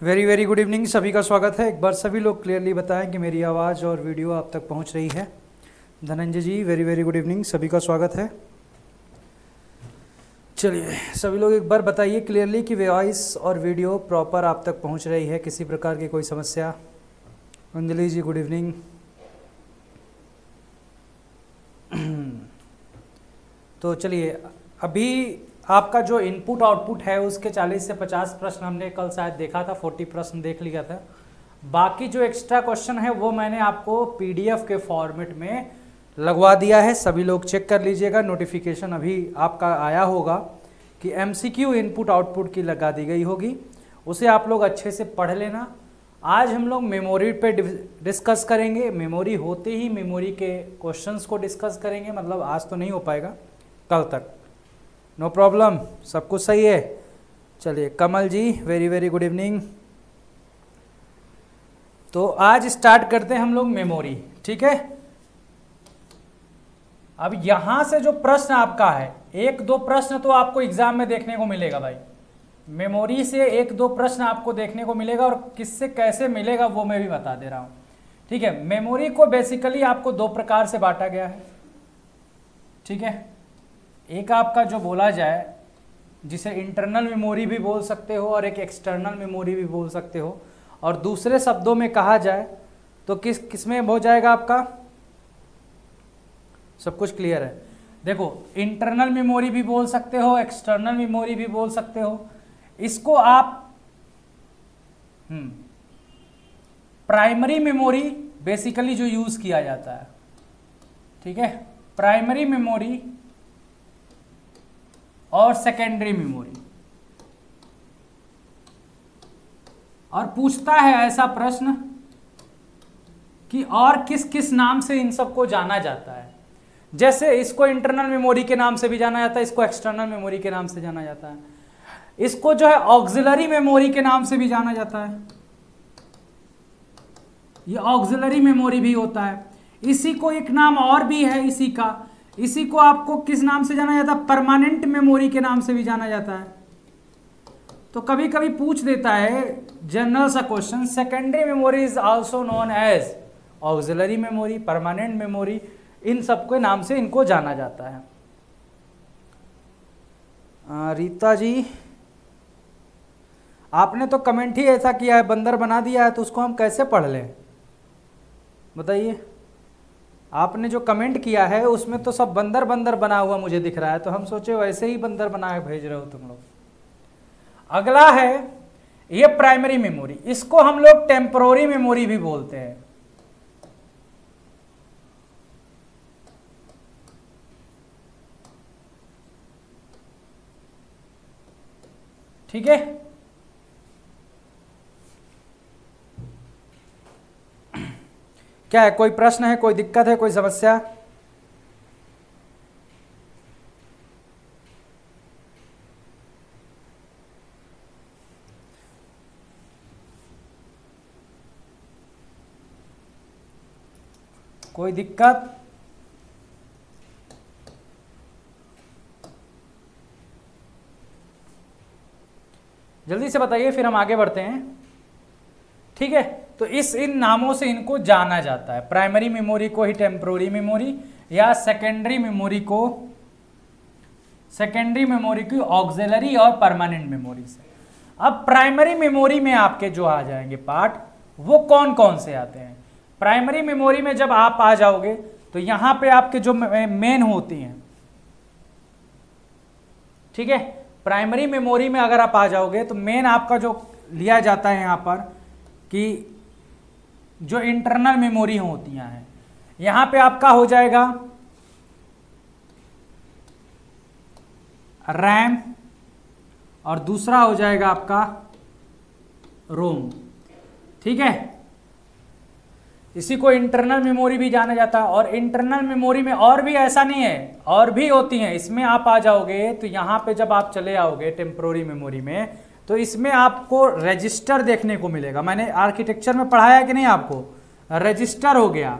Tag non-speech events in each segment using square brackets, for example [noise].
Very very good evening सभी का स्वागत है। एक बार सभी लोग क्लियरली बताएँ कि मेरी आवाज़ और वीडियो आप तक पहुँच रही है। Dhananjay ji very very good evening सभी का स्वागत है। चलिए, सभी लोग एक बार बताइए क्लियरली कि वॉइस और वीडियो प्रॉपर आप तक पहुँच रही है। किसी प्रकार की कोई समस्या? अंजलि जी गुड इवनिंग [clears throat] तो चलिए, अभी आपका जो इनपुट आउटपुट है, उसके 40 से 50 प्रश्न हमने कल शायद देखा था 40 प्रश्न देख लिया था। बाकी जो एक्स्ट्रा क्वेश्चन है, वो मैंने आपको पीडीएफ के फॉर्मेट में लगवा दिया है। सभी लोग चेक कर लीजिएगा। नोटिफिकेशन अभी आपका आया होगा कि एमसीक्यू इनपुट आउटपुट की लगा दी गई होगी। उसे आप लोग अच्छे से पढ़ लेना। आज हम लोग मेमोरी पे डिस्कस करेंगे। मेमोरी होते ही मेमोरी के क्वेश्चंस को डिस्कस करेंगे। मतलब आज तो नहीं हो पाएगा। कल तक। नो प्रॉब्लम सब कुछ सही है। चलिए, Kamal ji very very good evening तो आज स्टार्ट करते हैं हम लोग मेमोरी ठीक है? अब यहाँ से जो प्रश्न आपका है, एक, दो प्रश्न तो आपको एग्ज़ाम में देखने को मिलेगा भाई। मेमोरी से एक, दो प्रश्न आपको देखने को मिलेगा और किससे कैसे मिलेगा वो मैं भी बता दे रहा हूँ। ठीक है? मेमोरी को बेसिकली आपको दो प्रकार से बांटा गया है। ठीक है? एक आपका जो बोला जाए, जिसे इंटरनल मेमोरी भी बोल सकते हो और एक एक्सटर्नल मेमोरी भी बोल सकते हो, और दूसरे शब्दों में कहा जाए तो किस किसमें हो जाएगा आपका? सब कुछ क्लियर है। देखो इंटरनल मेमोरी भी बोल सकते हो एक्सटर्नल मेमोरी भी बोल सकते हो। इसको आप प्राइमरी मेमोरी बेसिकली जो यूज़ किया जाता है, ठीक है? प्राइमरी मेमोरी और सेकेंडरी मेमोरी और पूछता है ऐसा प्रश्न कि और किस किस नाम से इन सबको जाना जाता है? जैसे इसको इंटरनल मेमोरी के नाम से भी जाना जाता है, इसको एक्सटर्नल मेमोरी के नाम से जाना जाता है। इसको जो है ऑक्सिलरी मेमोरी के नाम से भी जाना जाता है। ये ऑक्सिलरी मेमोरी भी होता है। इसी को एक नाम और भी है, इसी का। इसी को आपको किस नाम से जाना जाता है? परमानेंट मेमोरी के नाम से भी जाना जाता है। तो कभी कभी पूछ देता है जनरल सा question secondary memory is also known as auxiliary memory permanent memory इन सबके नाम से इनको जाना जाता है। रीता जी, आपने तो कमेंट ही ऐसा किया है, बंदर बना दिया है तो उसको हम कैसे पढ़ लें? बताइए। आपने जो कमेंट किया है, उसमें तो सब बंदर बंदर बना हुआ मुझे दिख रहा है तो हम सोचे वैसे ही बंदर बना के भेज रहे हो तुम लोग। अगला है, ये प्राइमरी मेमोरी इसको हम लोग टेम्पोरी मेमोरी भी बोलते हैं। ठीक है? क्या है? कोई प्रश्न है? कोई दिक्कत है? कोई समस्या? कोई दिक्कत? जल्दी से बताइए, फिर हम आगे बढ़ते हैं। ठीक है? तो इस इन नामों से इनको जाना जाता है। प्राइमरी मेमोरी को ही टेम्प्रोरी मेमोरी या सेकेंडरी मेमोरी को सेकेंडरी मेमोरी की ऑक्सिलरी और परमानेंट मेमोरी से। अब प्राइमरी मेमोरी में आपके जो आ जाएँगे पार्ट वो कौन कौन से आते हैं? प्राइमरी मेमोरी में जब आप आ जाओगे तो यहाँ पे आपके जो मेन होती हैं। ठीक है? प्राइमरी मेमोरी में अगर आप आ जाओगे तो मेन आपका जो लिया जाता है यहाँ पर कि जो इंटरनल मेमोरी होती हैं। यहाँ पे आपका हो जाएगा रैम और दूसरा हो जाएगा आपका रोम ठीक है? इसी को इंटरनल मेमोरी भी जाना जाता है और इंटरनल मेमोरी में और भी ऐसा नहीं है, और भी होती हैं। इसमें आप आ जाओगे तो यहाँ पे जब आप चले आओगे टेम्प्रोरी मेमोरी में तो इसमें आपको रजिस्टर देखने को मिलेगा। मैंने आर्किटेक्चर में पढ़ाया कि नहीं आपको? रजिस्टर हो गया।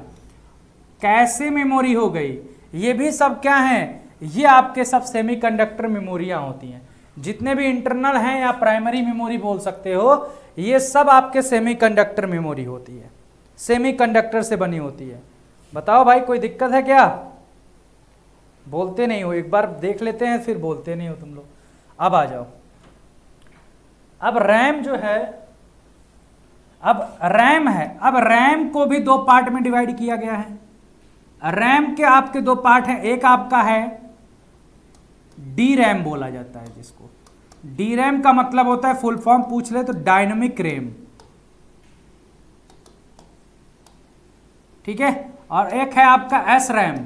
कैसे मेमोरी हो गई? ये भी सब क्या है? ये आपके सब सेमीकंडक्टर मेमोरियाँ होती हैं। जितने भी इंटरनल हैं या प्राइमरी मेमोरी बोल सकते हो, ये सब आपके सेमीकंडक्टर मेमोरी होती है। सेमीकंडक्टर से बनी होती है। बताओ भाई, कोई दिक्कत है क्या? बोलते नहीं हो। एक बार देख लेते हैं, फिर बोलते नहीं हो तुम लोग। अब आ जाओ। अब रैम जो है, अब रैम है, अब रैम को भी दो पार्ट में डिवाइड किया गया है। रैम के आपके दो पार्ट हैं, एक आपका है, डी रैम बोला जाता है जिसको। डी रैम का मतलब होता है फुल फॉर्म, पूछ ले तो डायनेमिक रैम। ठीक है? और एक है आपका एस रैम।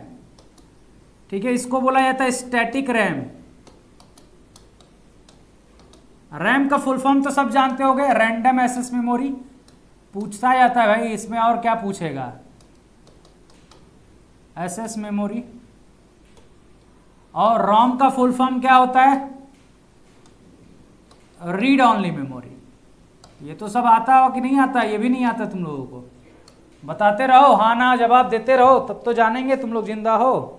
ठीक है, इसको बोला जाता है स्टैटिक रैम। रैम का फुल फॉर्म तो सब जानते हो गए रैंडम एसेस मेमोरी पूछता जाता है भाई, इसमें और क्या पूछेगा? एसएस मेमोरी और रॉम का फुल फॉर्म क्या होता है? रीड ऑनली मेमोरी ये तो सब आता हो कि नहीं आता? ये भी नहीं आता तुम लोगों को। बताते रहो हाँ ना, जवाब देते रहो, तब तो जानेंगे तुम लोग ज़िंदा हो।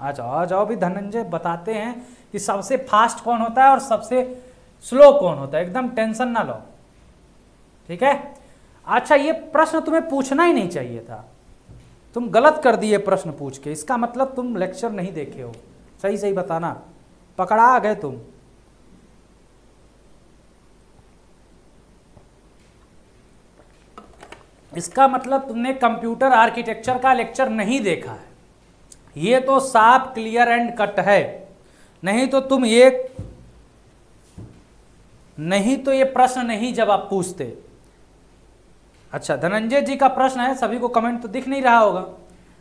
आ जाओ आ जाओ भी धनंजय, बताते हैं। कि सबसे फास्ट कौन होता है और सबसे स्लो कौन होता है? एकदम टेंशन ना लो। ठीक है? अच्छा ये प्रश्न तुम्हें पूछना ही नहीं चाहिए था। तुम गलत कर दिए प्रश्न पूछ के। इसका मतलब तुम लेक्चर नहीं देखे हो। सही सही बताना। पकड़ा गए तुम। इसका मतलब तुमने कंप्यूटर आर्किटेक्चर का लेक्चर नहीं देखा है। ये तो साफ़ क्लियर एंड कट है। नहीं तो तुम ये, नहीं तो ये प्रश्न नहीं जब आप पूछते। अच्छा धनंजय जी का प्रश्न है, सभी को कमेंट तो दिख नहीं रहा होगा।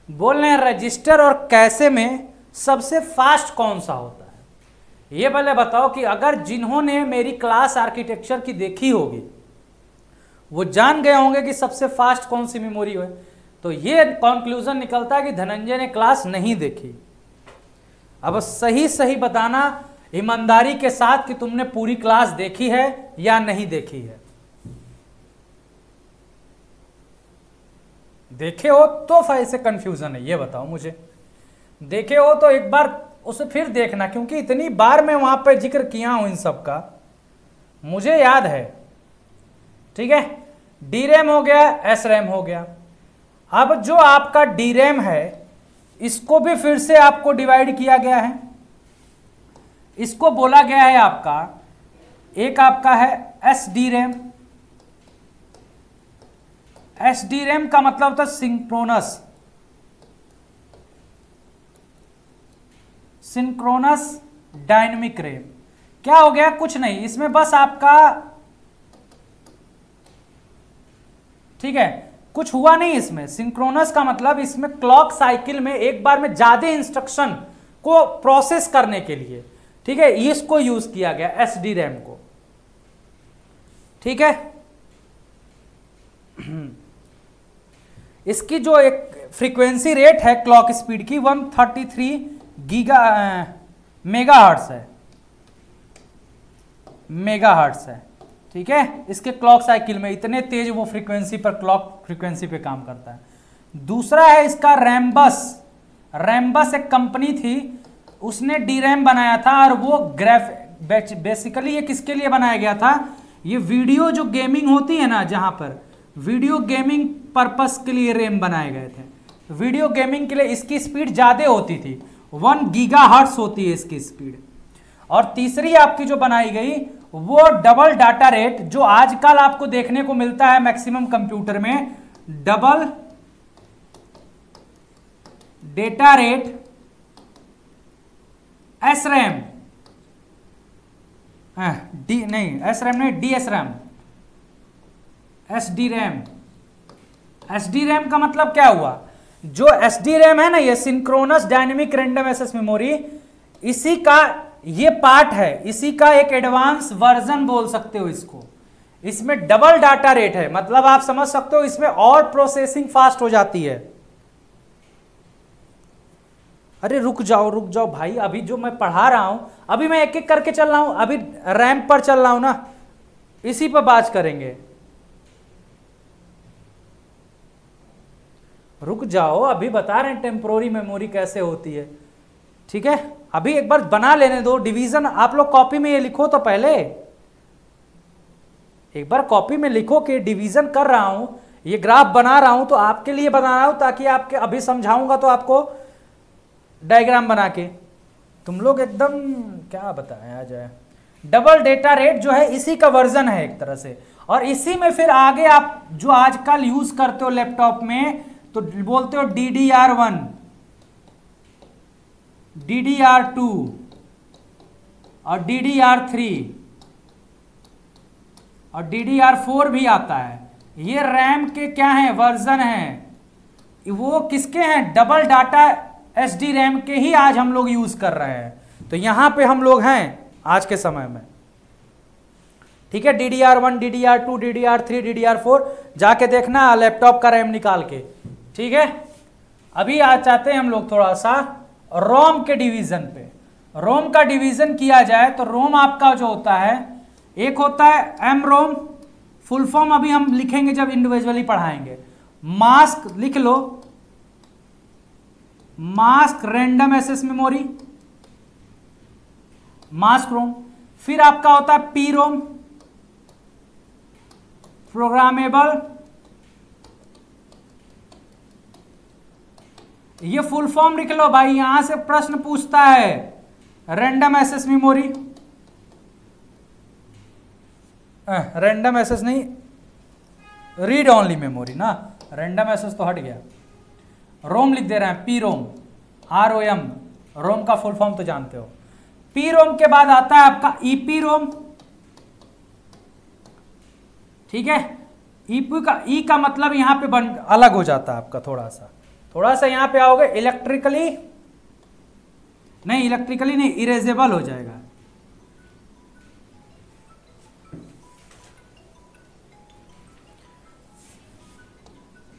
बोल रहे हैं, रजिस्टर और कैसे में सबसे फास्ट कौन सा होता है? ये पहले बताओ कि अगर जिन्होंने मेरी क्लास आर्किटेक्चर की देखी होगी, वो जान गए होंगे कि सबसे फास्ट कौन सी मेमोरी है। तो ये कंक्लूजन निकलता है कि धनंजय ने क्लास नहीं देखी। अब सही सही बताना ईमानदारी के साथ कि तुमने पूरी क्लास देखी है या नहीं देखी है। देखे हो तो से कंफ्यूजन है, ये बताओ मुझे। देखे हो तो एक बार उसे फिर देखना, क्योंकि इतनी बार मैं वहाँ पर ज़िक्र किया हूँ इन सब का। मुझे याद है, ठीक है? डी रैम हो गया एस रैम हो गया। अब जो आपका डी रैम है इसको भी फिर से आपको डिवाइड किया गया है। इसको बोला गया है आपका, एक आपका है S D RAM S D RAM का मतलब होता है सिंक्रोनस सिंक्रोनस डायनेमिक रैम क्या हो गया? कुछ नहीं, इसमें बस आपका, ठीक है? कुछ हुआ नहीं इसमें। सिंक्रोनस का मतलब इसमें क्लॉक साइकिल में एक बार में ज़्यादा इंस्ट्रक्शन को प्रोसेस करने के लिए। ठीक है? इसको यूज़ किया गया एस डी रैम को। ठीक है? इसकी जो एक फ्रीक्वेंसी रेट है क्लॉक स्पीड की 133 गीगा मेगा हर्ट्स है। मेगा हर्ट्स है। ठीक है? इसके क्लॉक साइकिल में इतने तेज वो फ्रीक्वेंसी पर क्लॉक फ्रीक्वेंसी पे काम करता है। दूसरा है इसका रैम्बस रैम्बस एक कंपनी थी, उसने डी रैम बनाया था और वो ग्राफ बेसिकली ये किसके लिए बनाया गया था? ये वीडियो जो गेमिंग होती है ना जहाँ पर वीडियो गेमिंग पर्पस के लिए रैम बनाए गए थे। वीडियो गेमिंग के लिए इसकी स्पीड ज़्यादा होती थी। वन गीगा होती है इसकी स्पीड और तीसरी आपकी जो बनाई गई वो डबल डाटा रेट जो आजकल आपको देखने को मिलता है मैक्सिमम कंप्यूटर में double data rate S RAM D नहीं एस रैम नहीं D S RAM S D RAM S D RAM का मतलब क्या हुआ? जो एस डी रैम है ना, ये synchronous dynamic random access memory इसी का ये पार्ट है, इसी का एक एडवांस वर्जन बोल सकते हो इसको। इसमें डबल डाटा रेट है मतलब आप समझ सकते हो इसमें और प्रोसेसिंग फास्ट हो जाती है। अरे रुक जाओ रुक जाओ भाई, अभी जो मैं पढ़ा रहा हूँ, अभी मैं एक एक करके चल रहा हूँ, अभी रैम पर चल रहा हूँ ना, इसी पर बात करेंगे। रुक जाओ, अभी बता रहे हैं टेम्पोरी मेमोरी कैसे होती है, ठीक है? अभी एक बार बना लेने दो डिवीज़न। आप लोग कॉपी में ये लिखो तो पहले। एक बार कॉपी में लिखो कि डिवीज़न कर रहा हूँ, ये ग्राफ बना रहा हूँ तो आपके लिए बना रहा हूँ, ताकि आपके अभी समझाऊँगा तो आपको डायग्राम बना के। तुम लोग एकदम क्या बताएँ, आ जाए। डबल डेटा रेट जो है, इसी का वर्जन है एक तरह से। और इसी में फिर आगे आप जो आजकल यूज़ करते हो लैपटॉप में तो बोलते हो D D R one D D R two और डी डी आर थ्री और डी डी आर फोर भी आता है। ये रैम के क्या है? वर्जन है। वो किसके हैं? Double data S D RAM के ही आज हम लोग यूज़ कर रहे हैं। तो यहाँ पे हम लोग हैं आज के समय में। ठीक है? D D R one D D R two D D R three D D R four जाके देखना लैपटॉप का रैम निकाल के। ठीक है? अभी आज चाहते हैं हम लोग थोड़ा सा। रोम के डिवीज़न पे। रोम का डिवीज़न किया जाए तो रोम आपका जो होता है, एक होता है एम रोम, फुल फॉर्म अभी हम लिखेंगे जब इंडिविजुअली पढ़ाएँगे। मास्क लिख लो। Mask random access memory mask ROM. फिर आपका होता है पी रोम। प्रोग्रामेबल। ये फुल फॉर्म लिख लो भाई, यहाँ से प्रश्न पूछता है। Random access memory random access नहीं रीड ओनली मेमोरी ना। रैंडम एसेस तो हट गया। रोम लिख दे रहे हैं P ROM. R O M ROM का फुल फॉर्म तो जानते हो। पी रोम के बाद आता है आपका ईपी e रोम। ठीक है? ईपी e का ई e का मतलब यहाँ पे बन, अलग हो जाता है आपका थोड़ा सा। थोड़ा सा यहाँ पे आओगे इलेक्ट्रिकली नहीं इलेक्ट्रिकली नहीं इरेजेबल हो जाएगा।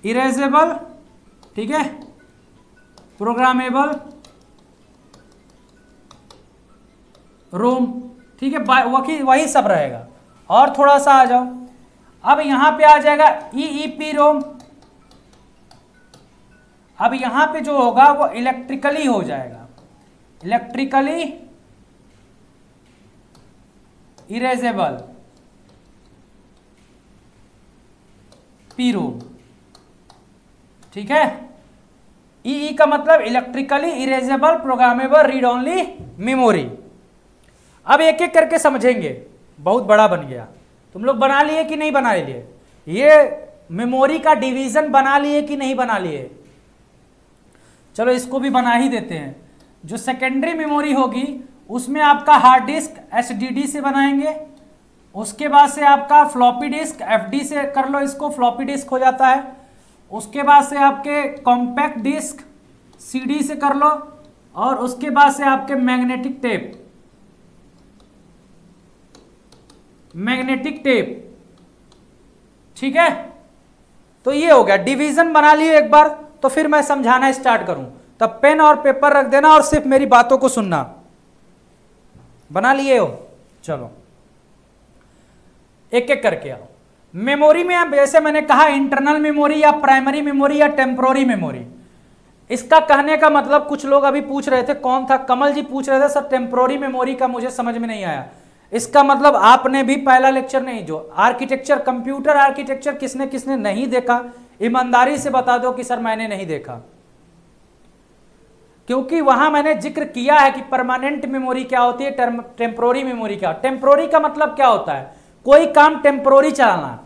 इरेजेबल ठीक है? प्रोग्रामेबल रोम ठीक है? वही वही सब रहेगा। और थोड़ा सा आ जाओ। अब यहाँ पे आ जाएगा ई ई पी रोम अब यहाँ पे जो होगा वो इलेक्ट्रिकली हो जाएगा। इलेक्ट्रिकली इरेजेबल पी रोम ठीक है? ई ई का मतलब electrically erasable programmable read only memory अब एक एक करके समझेंगे। बहुत बड़ा बन गया। तुम लोग बना लिए कि नहीं बना लिए? ये मेमोरी का डिवीज़न बना लिए कि नहीं बना लिए? चलो इसको भी बना ही देते हैं। जो सेकेंडरी मेमोरी होगी, उसमें आपका हार्ड डिस्क एच से बनाएँगे। उसके बाद से आपका फ्लॉपी डिस्क एफडी से कर लो इसको फ्लॉपी डिस्क हो जाता है। उसके बाद से आपके कॉम्पैक्ट डिस्क सीडी से कर लो और उसके बाद से आपके मैग्नेटिक टेप मैग्नेटिक टेप ठीक है? तो ये हो गया। डिवीज़न बना लिए एक बार। तो फिर मैं समझाना स्टार्ट करूँ। तब पेन और पेपर रख देना और सिर्फ़ मेरी बातों को सुनना। बना लिए हो? चलो। एक एक करके आओ। मेमोरी में जैसे मैंने कहा, इंटरनल मेमोरी या प्राइमरी मेमोरी या टेम्प्रोरी मेमोरी। इसका कहने का मतलब कुछ लोग अभी पूछ रहे थे, कौन था? कमल जी पूछ रहे थे, सर, टेम्प्रोरी मेमोरी का मुझे समझ में नहीं आया। इसका मतलब आपने भी पहला लेक्चर नहीं, जो आर्किटेक्चर, कंप्यूटर आर्किटेक्चर किसने किसने नहीं देखा ईमानदारी से बता दो कि सर मैंने नहीं देखा। क्योंकि वहाँ मैंने ज़िक्र किया है कि परमानेंट मेमोरी क्या होती है टेम्पोरी मेमोरी क्या। टेम्पोरी का मतलब क्या होता है? कोई काम टेम्प्रोरी चलाना।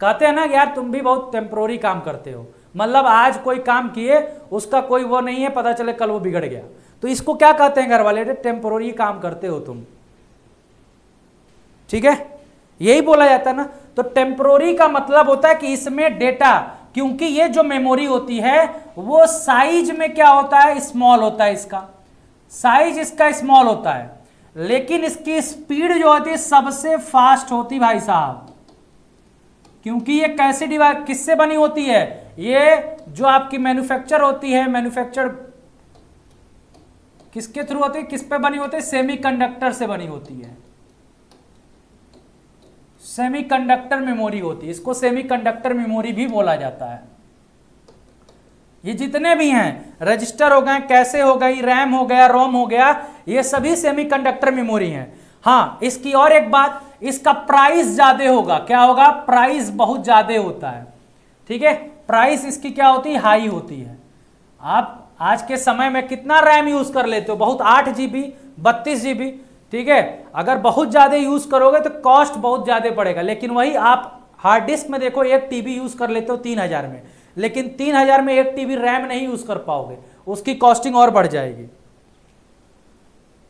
कहते हैं ना यार तुम भी बहुत टेम्पोरी काम करते हो। मतलब आज कोई काम किए, उसका कोई वो नहीं है, पता चले कल वो बिगड़ गया। तो इसको क्या कहते हैं घर वाले टेम्प्रोरी काम करते हो तुम। ठीक है? यही बोला जाता है ना। तो टेम्पोरी का मतलब होता है कि इसमें डेटा क्योंकि ये जो मेमोरी होती है, वो साइज़ में क्या होता है? स्मॉल होता है इसका। साइज़ इसका स्मॉल होता है। लेकिन इसकी स्पीड जो होती है, सबसे फास्ट होती भाई साहब। क्योंकि ये कैसे डिवाइस किससे बनी होती है? ये जो आपकी मैन्युफैक्चर होती है मैन्युफैक्चर किसके थ्रू होती है? किस पे बनी होती है? सेमीकंडक्टर से बनी होती है। सेमीकंडक्टर मेमोरी होती है। इसको सेमीकंडक्टर मेमोरी भी बोला जाता है। ये जितने भी हैं, रजिस्टर हो गए, कैसे हो गई, रैम हो गया, रोम हो गया, ये सभी सेमीकंडक्टर मेमोरी हैं। हाँ इसकी और एक बात, इसका प्राइस ज़्यादा होगा। क्या होगा? प्राइस बहुत ज़्यादा होता है। ठीक है? प्राइस इसकी क्या होती है? हाई होती है। आप आज के समय में कितना रैम यूज़ कर लेते हो? बहुत आठ जीबी, बत्तीस जीबी ठीक है? अगर बहुत ज़्यादा यूज़ करोगे तो कॉस्ट बहुत ज़्यादा पड़ेगा। लेकिन वही आप हार्ड डिस्क में देखो, एक टीबी यूज़ कर लेते हो तीन हज़ार में। लेकिन तीन हज़ार में एक टीबी रैम नहीं यूज़ कर पाओगे। उसकी कॉस्टिंग और बढ़ जाएगी।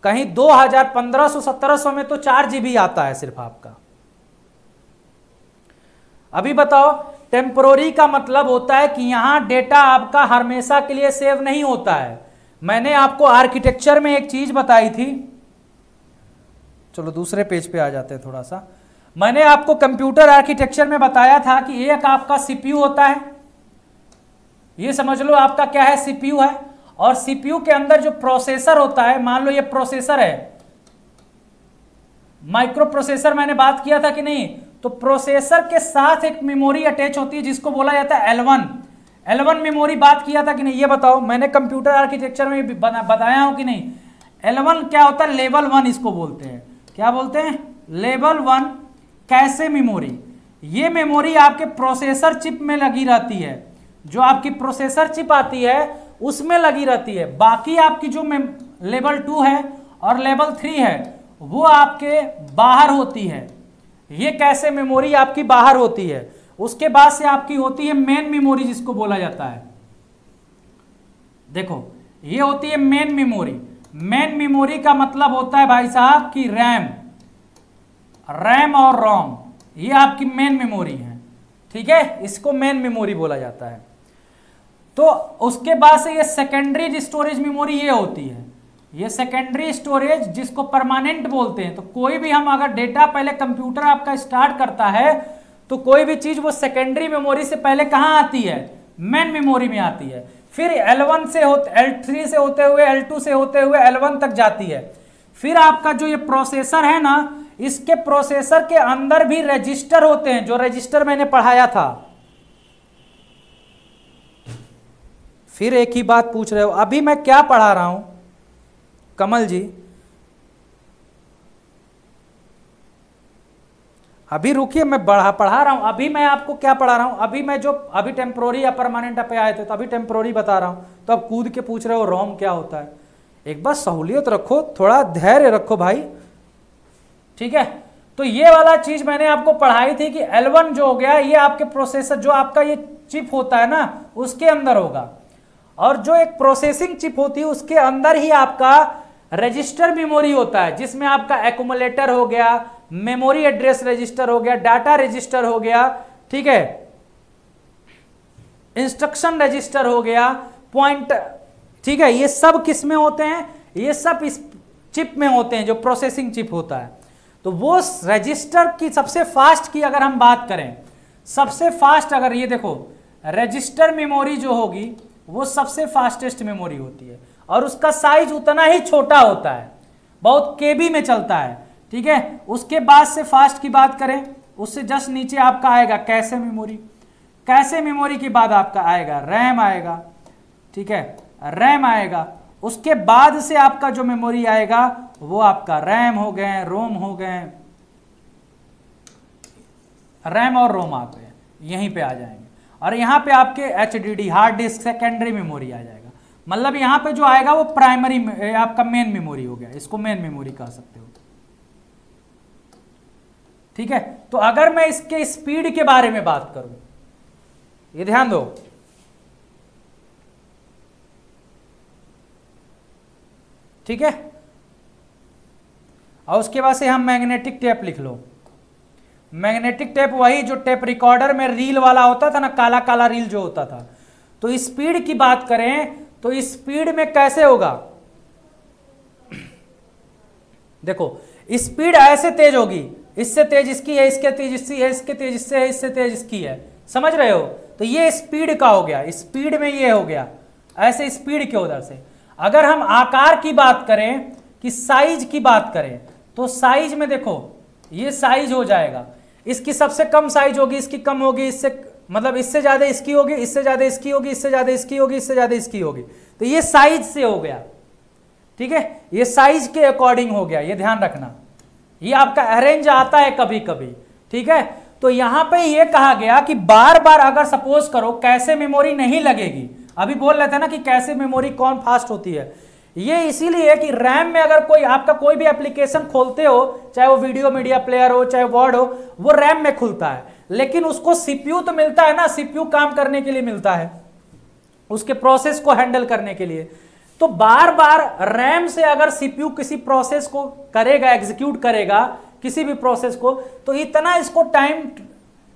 कहीं दो हज़ार पंद्रह सौ, सत्रह सौ में तो चार जीबी आता है सिर्फ़ आपका। अभी बताओ टेम्पोरी का मतलब होता है कि यहाँ डेटा आपका हमेशा के लिए सेव नहीं होता है। मैंने आपको आर्किटेक्चर में एक चीज़ बताई थी। चलो दूसरे पेज पे आ जाते हैं थोड़ा सा मैंने आपको कंप्यूटर आर्किटेक्चर में बताया था कि एक आपका सीपीयू होता है। ये समझ लो आपका क्या है, सीपीयू है। और सीपीयू के अंदर जो प्रोसेसर होता है, मान लो ये प्रोसेसर है। माइक्रो प्रोसेसर मैंने बात किया था कि नहीं? तो प्रोसेसर के साथ एक मेमोरी अटैच होती है, जिसको बोला जाता है एलवन एलवन मेमोरी बात किया था कि नहीं? ये बताओ, मैंने कंप्यूटर आर्किटेक्चर में बताया हूँ कि नहीं? एलवन क्या होता है? लेवल वन इसको बोलते हैं। क्या बोलते हैं? लेवल वन कैसे मेमोरी ये मेमोरी आपके प्रोसेसर चिप में लगी रहती है। जो आपकी प्रोसेसर चिप आती है, उसमें लगी रहती है। बाकी आपकी जो लेवल टू है और लेवल थ्री है, वो आपके बाहर होती है। ये कैसे मेमोरी आपकी बाहर होती है? उसके बाद से आपकी होती है मेन मेमोरी जिसको बोला जाता है। देखो, ये होती है मेन मेमोरी मेन मेमोरी का मतलब होता है भाई साहब की रैम रैम और रोम ये आपकी मेन मेमोरी है। ठीक है? इसको मेन मेमोरी बोला जाता है। तो उसके बाद से ये सेकेंडरी स्टोरेज मेमोरी ये होती है। ये सेकेंडरी स्टोरेज जिसको परमानेंट बोलते हैं तो कोई भी हम अगर डेटा पहले कंप्यूटर आपका स्टार्ट करता है तो कोई भी चीज़ वो सेकेंडरी मेमोरी से पहले कहाँ आती है? मेन मेमोरी में आती है। फिर L1 से होते L3 से होते हुए L2 से होते हुए L1 तक जाती है। फिर आपका जो ये प्रोसेसर है ना, इसके प्रोसेसर के अंदर भी रजिस्टर होते हैं, जो रजिस्टर मैंने पढ़ाया था। फिर एक ही बात पूछ रहे हो, अभी मैं क्या पढ़ा रहा हूँ? कमल जी अभी रुकिए, मैं बढ़ा पढ़ा रहा हूँ। अभी मैं आपको क्या पढ़ा रहा हूँ? अभी मैं जो अभी टेम्प्रोरी या परमानेंट पे आए थे तो अभी टेम्प्रोरी बता रहा हूँ। तो अब कूद के पूछ रहे हो, रोम क्या होता है? एक बार सहूलियत रखो, थोड़ा धैर्य रखो भाई। ठीक है? तो ये वाला चीज़ मैंने आपको पढ़ाई थी कि L1 जो हो गया, ये आपके प्रोसेसर जो आपका ये चिप होता है ना, उसके अंदर होगा। और जो एक प्रोसेसिंग चिप होती है, उसके अंदर ही आपका रजिस्टर मेमोरी होता है, जिसमें आपका एकुमुलेटर हो गया मेमोरी एड्रेस रजिस्टर हो गया, डाटा रजिस्टर हो गया, ठीक है? इंस्ट्रक्शन रजिस्टर हो गया, पॉइंट, ठीक है? ये सब किसमें होते हैं? ये सब इस चिप में होते हैं, जो प्रोसेसिंग चिप होता है। तो वो रजिस्टर की सबसे फास्ट की अगर हम बात करें, सबसे फास्ट अगर ये देखो, रजिस्टर मेमोरी जो होगी, वो सबसे फास्टेस्ट मेमोरी होती है। और उसका साइज़ उतना ही छोटा होता है, बहुत केबी में चलता है। ठीक है? उसके बाद से फास्ट की बात करें, उससे जस्ट नीचे आपका आएगा कैसे मेमोरी कैसे मेमोरी के बाद आपका आएगा? रैम आएगा, ठीक है? रैम आएगा। उसके बाद से आपका जो मेमोरी आएगा, वो आपका रैम हो गए रोम हो गए। रैम और रोम आ गए यहीं पे आ जाएँगे। और यहाँ पे आपके HDD hard disk secondary memory आ जाएगा। मतलब यहाँ पे जो आएगा, वो प्राइमरी आपका मेन मेमोरी हो गया। इसको मेन मेमोरी कह सकते हो। ठीक है? तो अगर मैं इसके स्पीड के बारे में बात करूँ, ये ध्यान दो। ठीक है? और उसके बाद से हम मैग्नेटिक टेप लिख लो। मैग्नेटिक टेप वही जो टेप रिकॉर्डर में रील वाला होता था ना काला काला रील जो होता था। तो स्पीड की बात करें तो स्पीड में कैसे होगा? [clears throat] देखो स्पीड ऐसे तेज होगी इससे तेज इसकी है, इसके तेज इसकी है, इसके तेज इससे है, इससे तेज इसकी है। समझ रहे हो? तो ये स्पीड का हो गया। स्पीड में ये हो गया। ऐसे स्पीड के उधर से। अगर हम आकार की बात करें, कि साइज़ की बात करें तो साइज़ में देखो, ये साइज़ हो जाएगा। इसकी सबसे कम साइज़ होगी, इसकी कम होगी, इससे मतलब इससे ज़्यादा इसकी होगी, इससे ज़्यादा इसकी होगी, इससे ज़्यादा इसकी होगी, इससे ज़्यादा इसकी होगी। तो ये साइज़ से हो गया। ठीक है? ये साइज़ के अकॉर्डिंग हो गया। ये ध्यान रखना। ये आपका अरेंज आता है कभी कभी ठीक है? तो यहाँ पे ये कहा गया कि बार बार अगर सपोज़ करो, कैसे मेमोरी नहीं लगेगी? अभी बोल रहे थे ना कि कैसे मेमोरी कौन फास्ट होती है? ये इसीलिए कि रैम में अगर कोई, आपका कोई भी एप्लीकेशन खोलते हो, चाहे वो वीडियो मीडिया प्लेयर हो, चाहे वर्ड हो, वो रैम में खुलता है। लेकिन उसको सीपीयू तो मिलता है ना सीपीयू काम करने के लिए मिलता है। उसके प्रोसेस को हैंडल करने के लिए। तो बार बार रैम से अगर सीपीयू किसी प्रोसेस को करेगा, एग्जीक्यूट करेगा, किसी भी प्रोसेस को तो इतना इसको टाइम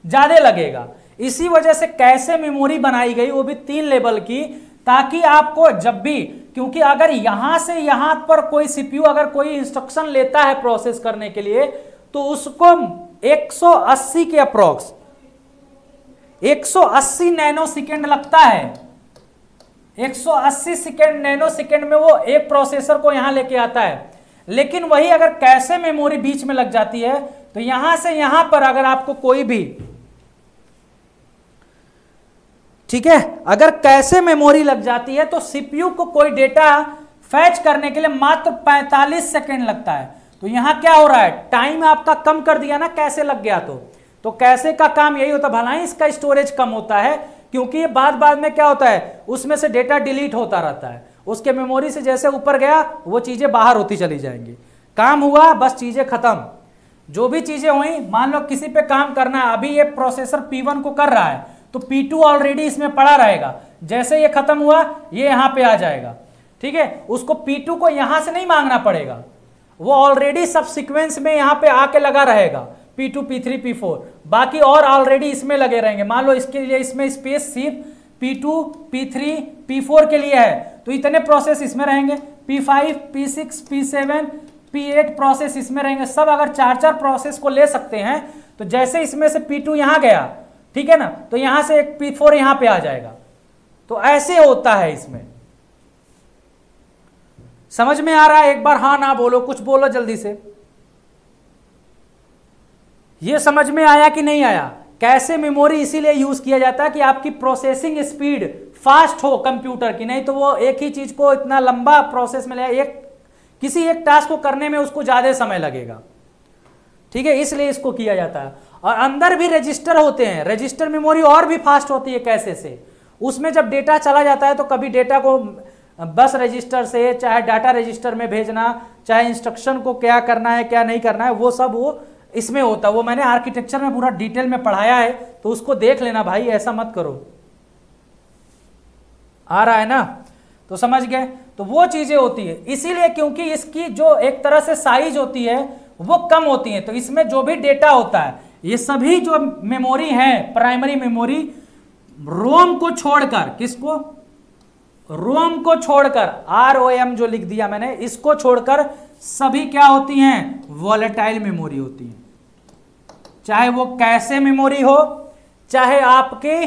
ज़्यादा लगेगा। इसी वजह से कैसे मेमोरी बनाई गई वो भी तीन लेवल की, ताकि आपको जब भी, क्योंकि अगर यहाँ से यहाँ पर कोई सीपीयू अगर कोई इंस्ट्रक्शन लेता है प्रोसेस करने के लिए तो उसको 180 के अप्रोक्स 180 नैनो सेकेंड लगता है। 180 सेकेंड नैनो सेकेंड में वो एक प्रोसेसर को यहाँ लेके आता है। लेकिन वही अगर कैसे मेमोरी बीच में लग जाती है तो यहाँ से यहाँ पर अगर आपको कोई भी, ठीक है, अगर कैसे मेमोरी लग जाती है तो सीपीयू को कोई डेटा फैच करने के लिए मात्र 45 सेकेंड लगता है। तो यहाँ क्या हो रहा है? टाइम आपका कम कर दिया ना, कैसे लग गया तो? तो कैसे का काम यही होता भला इसका स्टोरेज कम होता है। क्योंकि ये बाद बाद में क्या होता है, उसमें से डेटा डिलीट होता रहता है। उसके मेमोरी से जैसे ऊपर गया, वो चीज़ें बाहर होती चली जाएँगी। काम हुआ, बस चीज़ें खत्म। जो भी चीज़ें हुई, मान लो किसी पे काम करना है, अभी ये प्रोसेसर P1 को कर रहा है तो P2 ऑलरेडी इसमें पड़ा रहेगा। जैसे ये खत्म हुआ, ये यहाँ पे आ जाएगा। ठीक है? उसको P2 को यहाँ से नहीं मांगना पड़ेगा। वो ऑलरेडी सब सिक्वेंस में यहाँ पे आके लगा रहेगा। P2, P3, P4 बाकी और ऑलरेडी इसमें लगे रहेंगे। मान लो इसके लिए इसमें स्पेस सिर्फ़ P2, P3, P4 के लिए है। तो इतने प्रोसेस इसमें रहेंगे। P5, P6, P7, P8 process इसमें रहेंगे। सब अगर चार चार प्रोसेस को ले सकते हैं तो जैसे इसमें से P2 यहाँ गया ठीक है ना? तो यहाँ से एक P4 यहाँ पे आ जाएगा। तो ऐसे होता है इसमें। समझ में आ रहा है? एक बार हाँ ना बोलो कुछ बोलो जल्दी से। यह समझ में आया कि नहीं आया? कैसे मेमोरी इसीलिए यूज़ किया जाता है कि आपकी प्रोसेसिंग स्पीड फास्ट हो कंप्यूटर की? नहीं तो वो एक ही चीज़ को इतना लंबा प्रोसेस में ले एक, किसी एक टास्क को करने में उसको ज़्यादा समय लगेगा। ठीक है, इसलिए इसको किया जाता है। और अंदर भी रजिस्टर होते हैं। रजिस्टर मेमोरी और भी फास्ट होती है कैसे से? उसमें जब डेटा चला जाता है तो कभी डेटा को बस रजिस्टर से, चाहे डाटा रजिस्टर में भेजना, चाहे इंस्ट्रक्शन को क्या करना है, क्या नहीं करना है, वो सब वो इसमें होता, वो मैंने आर्किटेक्चर में पूरा डिटेल में पढ़ाया है तो उसको देख लेना भाई, ऐसा मत करो। आ रहा है ना? तो समझ गए? तो वो चीज़ें होती है। इसीलिए क्योंकि इसकी जो एक तरह से साइज़ होती है, वो कम होती है। तो इसमें जो भी डेटा होता है, ये सभी जो मेमोरी है प्राइमरी मेमोरी रोम को छोड़कर, किसको? रोम को छोड़कर आर ओ एम जो लिख दिया मैंने, इसको छोड़कर सभी क्या होती हैं? वॉलेटाइल मेमोरी होती हैं। चाहे वो कैसे मेमोरी हो, चाहे आपकी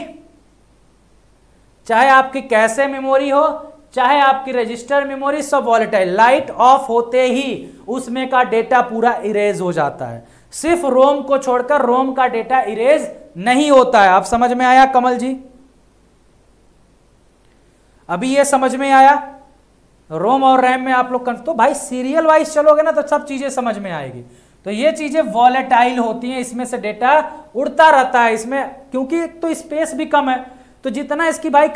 चाहे आपकी कैसे मेमोरी हो, चाहे आपकी रजिस्टर मेमोरी सब वॉलेटाइल लाइट ऑफ़ होते ही उसमें का डेटा पूरा इरेज हो जाता है। सिर्फ़ रोम को छोड़कर रोम का डेटा इरेज नहीं होता है। आप समझ में आया कमल जी? अभी ये समझ में आया? रोम और रैम में आप लोग तो भाई सीरियल वाइज चलोगे ना तो सब चीज़ें समझ में आएगी। तो ये चीज़ें वॉलेटाइल होती हैं, इसमें से डेटा उड़ता रहता है इसमें, क्योंकि तो स्पेस भी कम है। तो जितना इसकी भाई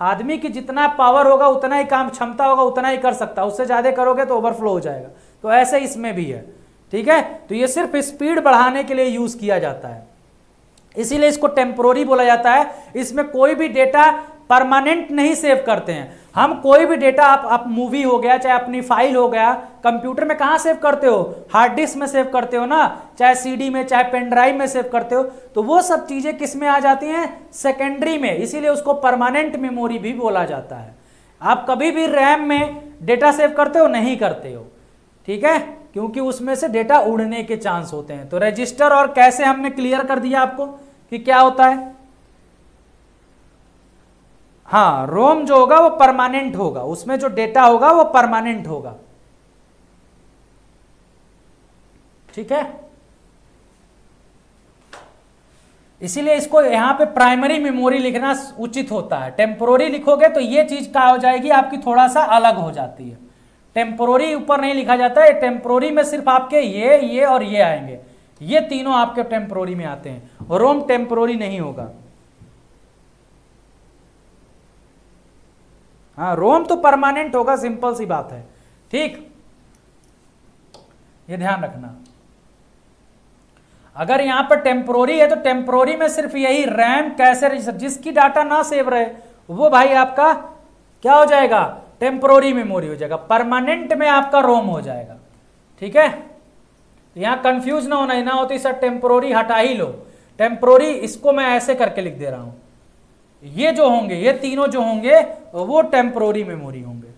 आदमी की जितना पावर होगा, उतना ही काम क्षमता होगा, उतना ही कर सकता है। उससे ज़्यादा करोगे तो ओवरफ्लो हो जाएगा। तो ऐसे इसमें भी है, ठीक है? तो ये सिर्फ़ स्पीड बढ़ाने के लिए यूज़ किया जाता है। इसीलिए इसको टेम्पोरी बोला जाता है। इसमें कोई भी डेटा परमानेंट नहीं सेव करते हैं। हम कोई भी डेटा आप, आप मूवी हो गया चाहे अपनी फ़ाइल हो गया कंप्यूटर में कहाँ सेव करते हो? हार्ड डिस्क में सेव करते हो ना? चाहे सीडी में चाहे पेन ड्राइव में सेव करते हो? तो वो सब चीज़ें किसमें आ जाती हैं? सेकेंडरी में। इसीलिए उसको परमानेंट मेमोरी भी बोला जाता है। आप कभी भी रैम में डेटा सेव करते हो? नहीं करते हो। ठीक है? क्योंकि उसमें से डेटा उड़ने के चांस होते हैं। तो रजिस्टर और कैसे हमने क्लियर कर दिया आपको कि क्या होता है? हाँ रोम जो होगा वो परमानेंट होगा। उसमें जो डेटा होगा वो परमानेंट होगा। ठीक है? इसीलिए इसको यहाँ पे प्राइमरी मेमोरी लिखना उचित होता है। टेम्पोरी लिखोगे तो ये चीज़ क्या हो जाएगी? आपकी थोड़ा सा अलग हो जाती है। टेम्पोरी ऊपर नहीं लिखा जाता है। टेम्पोरी में सिर्फ़ आपके ये ये और ये आएँगे। ये तीनों आपके टेम्पोरी में आते हैं। रोम टेम्पोरी नहीं होगा। हाँ रोम तो परमानेंट होगा, सिंपल सी बात है। ठीक? ये ध्यान रखना। अगर यहाँ पर टेम्प्रोरी है तो टेम्प्रोरी में सिर्फ़ यही रैम कैसे रजिस्टर जिसकी डाटा ना सेव रहे, वो भाई आपका क्या हो जाएगा? टेम्प्रोरी मेमोरी हो जाएगा। परमानेंट में आपका रोम हो जाएगा। ठीक है? यहाँ कंफ्यूज ना होना ना होती सर टेम्प्रोरी हटा ही लो। टेम्प्रोरी इसको मैं ऐसे करके लिख दे रहा हूँ। ये जो होंगे, ये तीनों जो होंगे, वो टेम्पोरी मेमोरी होंगे।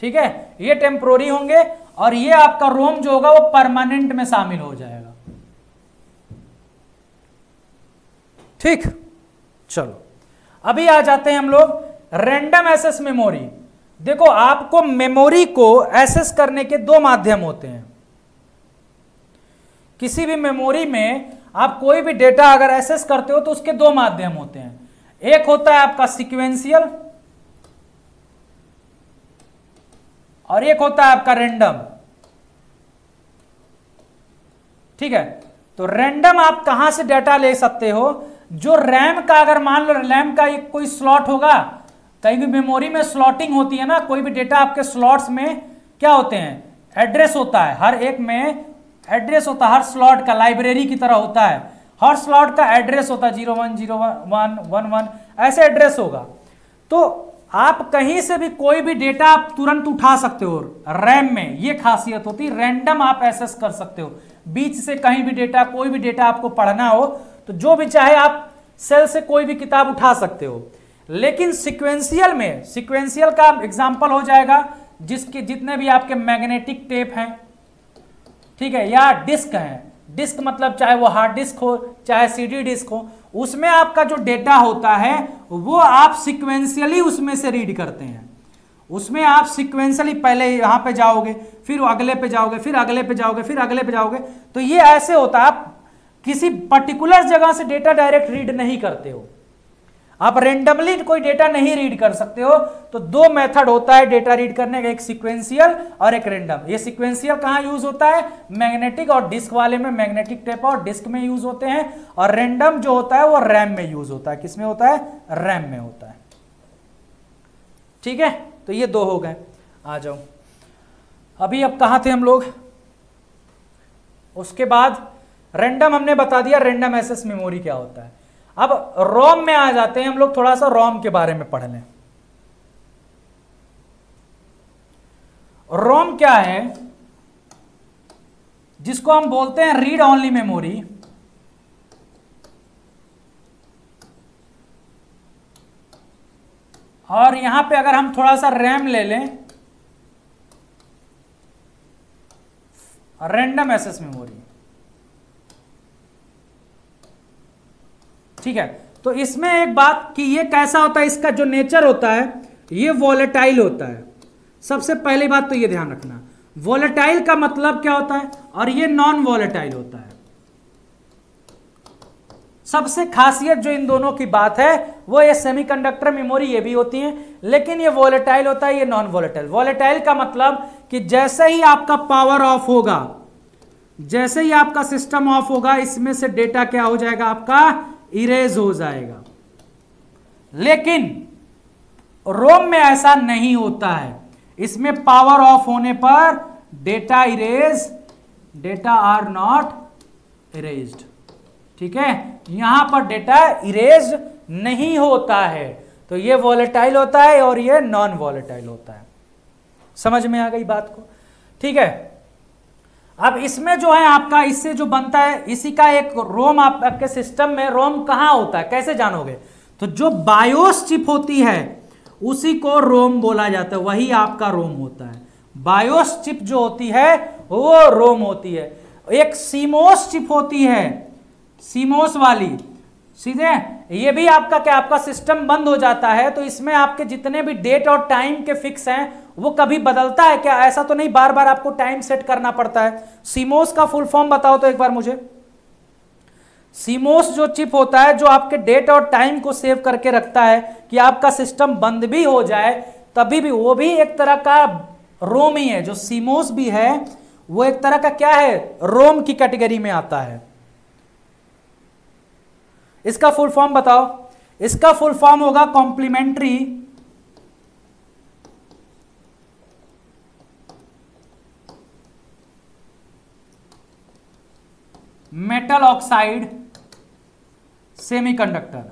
ठीक है? ये टेम्पोरी होंगे और ये आपका रोम जो होगा, वो परमानेंट में शामिल हो जाएगा। ठीक? चलो। अभी आ जाते हैं हम लोग। रैंडम एसेस मेमोरी देखो, आपको मेमोरी को एसेस करने के दो माध्यम होते हैं। किसी भी मेमोरी में आप कोई भी डेटा अगर एसेस करते हो तो उसके दो माध्यम होते हैं। एक होता है आपका सिक्वेंशियल और एक होता है आपका रेंडम ठीक है? तो रैंडम आप कहाँ से डेटा ले सकते हो? जो रैम का अगर मान लो रैम का एक कोई स्लॉट होगा, कहीं भी मेमोरी में स्लॉटिंग होती है ना, कोई भी डेटा आपके स्लॉट्स में क्या होते हैं? एड्रेस होता है। हर एक में एड्रेस होता है हर स्लॉट का, लाइब्रेरी की तरह होता है। हर स्लॉट का एड्रेस होता है zero one zero one one one. ऐसे एड्रेस होगा। तो आप कहीं से भी कोई भी डेटा आप तुरंत उठा सकते हो, रैम में। ये खासियत होती है रैंडम आप एसेस कर सकते हो। बीच से कहीं भी डेटा, कोई भी डेटा आपको पढ़ना हो तो जो भी चाहे आप सेल से कोई भी किताब उठा सकते हो। लेकिन सिक्वेंशियल में सिक्वेंशियल का एग्ज़ाम्पल हो जाएगा, जिसके जितने भी आपके मैग्नेटिक टेप हैं ठीक है, या डिस्क हैं। डिस्क मतलब चाहे वो हार्ड डिस्क हो, चाहे सीडी डिस्क हो, उसमें आपका जो डेटा होता है, वो आप सिक्वेंशियली उसमें से रीड करते हैं। उसमें आप सिक्वेंशियली पहले यहाँ पे जाओगे, फिर अगले पे जाओगे, फिर अगले पे जाओगे, फिर अगले पे जाओगे तो ये ऐसे होता है, आप किसी पर्टिकुलर जगह से डेटा डायरेक्ट रीड नहीं करते हो। आप रेंडमली कोई डेटा नहीं रीड कर सकते हो तो दो मेथड होता है डेटा रीड करने का, एक सिक्वेंशियल और एक रेंडम ये सिक्वेंशियल कहाँ यूज़ होता है? मैग्नेटिक और डिस्क वाले में मैग्नेटिक टेप और डिस्क में यूज़ होते हैं, और रेंडम जो होता है वो रैम में यूज़ होता है। किसमें होता है? रैम में होता है। ठीक है? तो ये दो हो गए। आ जाओ। अभी अब कहा थे हम लोग? उसके बाद रेंडम हमने बता दिया रेंडम एसेस मेमोरी क्या होता है। अब रोम में आ जाते हैं, हम लोग थोड़ा सा रोम के बारे में पढ़ लें। रोम क्या है? जिसको हम बोलते हैं रीड ओनली मेमोरी। और यहाँ पे अगर हम थोड़ा सा रैम ले लें, रैंडम एसेस मेमोरी। ठीक है? तो इसमें एक बात कि ये कैसा होता है? इसका जो नेचर होता है, ये वॉलेटाइल होता है। सबसे पहली बात तो ये ध्यान रखना। वॉलेटाइल का मतलब क्या होता है? और ये नॉन वॉलेटाइल होता है। सबसे खासियत जो इन दोनों की बात है, वो ये सेमीकंडक्टर मेमोरी ये भी होती है, लेकिन ये वॉलेटाइल होता है, ये नॉन वॉलेटाइल वॉलेटाइल का मतलब कि जैसे ही आपका पावर ऑफ़ होगा, जैसे ही आपका सिस्टम ऑफ़ होगा, इसमें से डेटा क्या हो जाएगा आपका? इरेज हो जाएगा। लेकिन रोम में ऐसा नहीं होता है। इसमें पावर ऑफ़ होने पर data erase data are not erased ठीक है? यहाँ पर डेटा इरेज नहीं होता है। तो ये वॉलेटाइल होता है और ये नॉन वॉलेटाइल होता है। समझ में आ गई बात को? ठीक है? अब इसमें जो है आपका इससे जो बनता है इसी का एक रोम आप, आपके सिस्टम में रोम कहाँ होता है? कैसे जानोगे? तो जो बायोस चिप होती है उसी को रोम बोला जाता है वही आपका रोम होता है। बायोस चिप जो होती है वो रोम होती है। एक सीमोस चिप होती है सीमोस वाली सीधे? ये भी आपका क्या आपका सिस्टम बंद हो जाता है तो इसमें आपके जितने भी डेट और टाइम के फिक्स हैं वो कभी बदलता है क्या? ऐसा तो नहीं बार बार आपको टाइम सेट करना पड़ता है। सीमोस का फुल फॉर्म बताओ तो एक बार मुझे। सीमोस जो चिप होता है, जो आपके डेट और टाइम को सेव करके रखता है, कि आपका सिस्टम बंद भी हो जाए, तभी भी वो भी एक तरह का रोम ही है। जो सीमोस भी है, वो एक तरह का क्या है? रोम की कैटेगरी में आता है। इसका फुल फॉर्म बताओ। इसका फुल फॉर्म होगा कॉम्प्लीमेंट्री मेटल ऑक्साइड सेमीकंडक्टर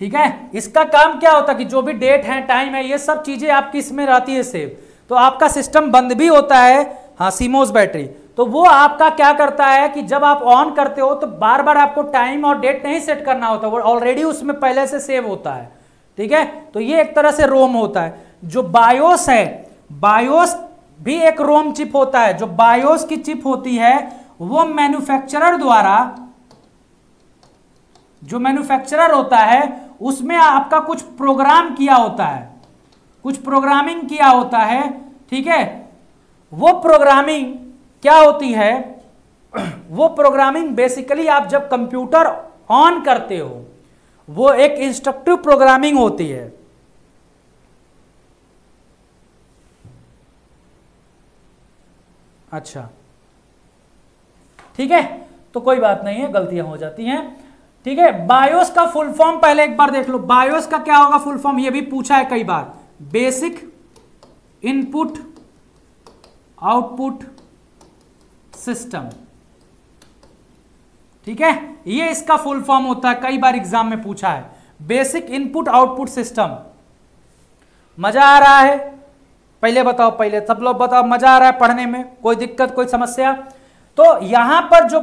ठीक है? इसका काम क्या होता है कि जो भी डेट है टाइम है, ये सब चीज़ें आपकी इसमें रहती है सेव तो आपका सिस्टम बंद भी होता है हाँ सीमोस बैटरी तो वो आपका क्या करता है कि जब आप ऑन करते हो तो बार बार आपको टाइम और डेट नहीं सेट करना होता, वो ऑलरेडी उसमें पहले से सेव होता है. ठीक है? तो ये एक तरह से रोम होता है. जो बायोस है बायोस भी एक रोम चिप होता है। जो बायोस की चिप होती है, वो मैन्युफैक्चरर द्वारा, जो मैन्युफैक्चरर होता है, उसमें आपका कुछ प्रोग्राम किया होता है। कुछ प्रोग्रामिंग किया होता है, ठीक है? वो प्रोग्रामिंग क्या होती है? [clears throat] वो प्रोग्रामिंग बेसिकली आप जब कंप्यूटर ऑन करते हो, वो एक इंस्ट्रक्टिव प्रोग्रामिंग होती है। अच्छा। ठीक है? तो कोई बात नहीं है, गलतियाँ हो जाती हैं। ठीक है? बायोस का फुल फॉर्म पहले एक बार देख लो। बायोस का क्या होगा फुल फॉर्म? ये भी पूछा है कई बार। Basic input, output system. ठीक है? ये इसका फुल फॉर्म होता है, कई बार एग्ज़ाम में पूछा है। Basic input, output system. मज़ा आ रहा है? पहले बताओ, पहले सब लोग बताओ, मज़ा आ रहा है पढ़ने में? कोई दिक्कत, कोई समस्या? तो यहाँ पर जो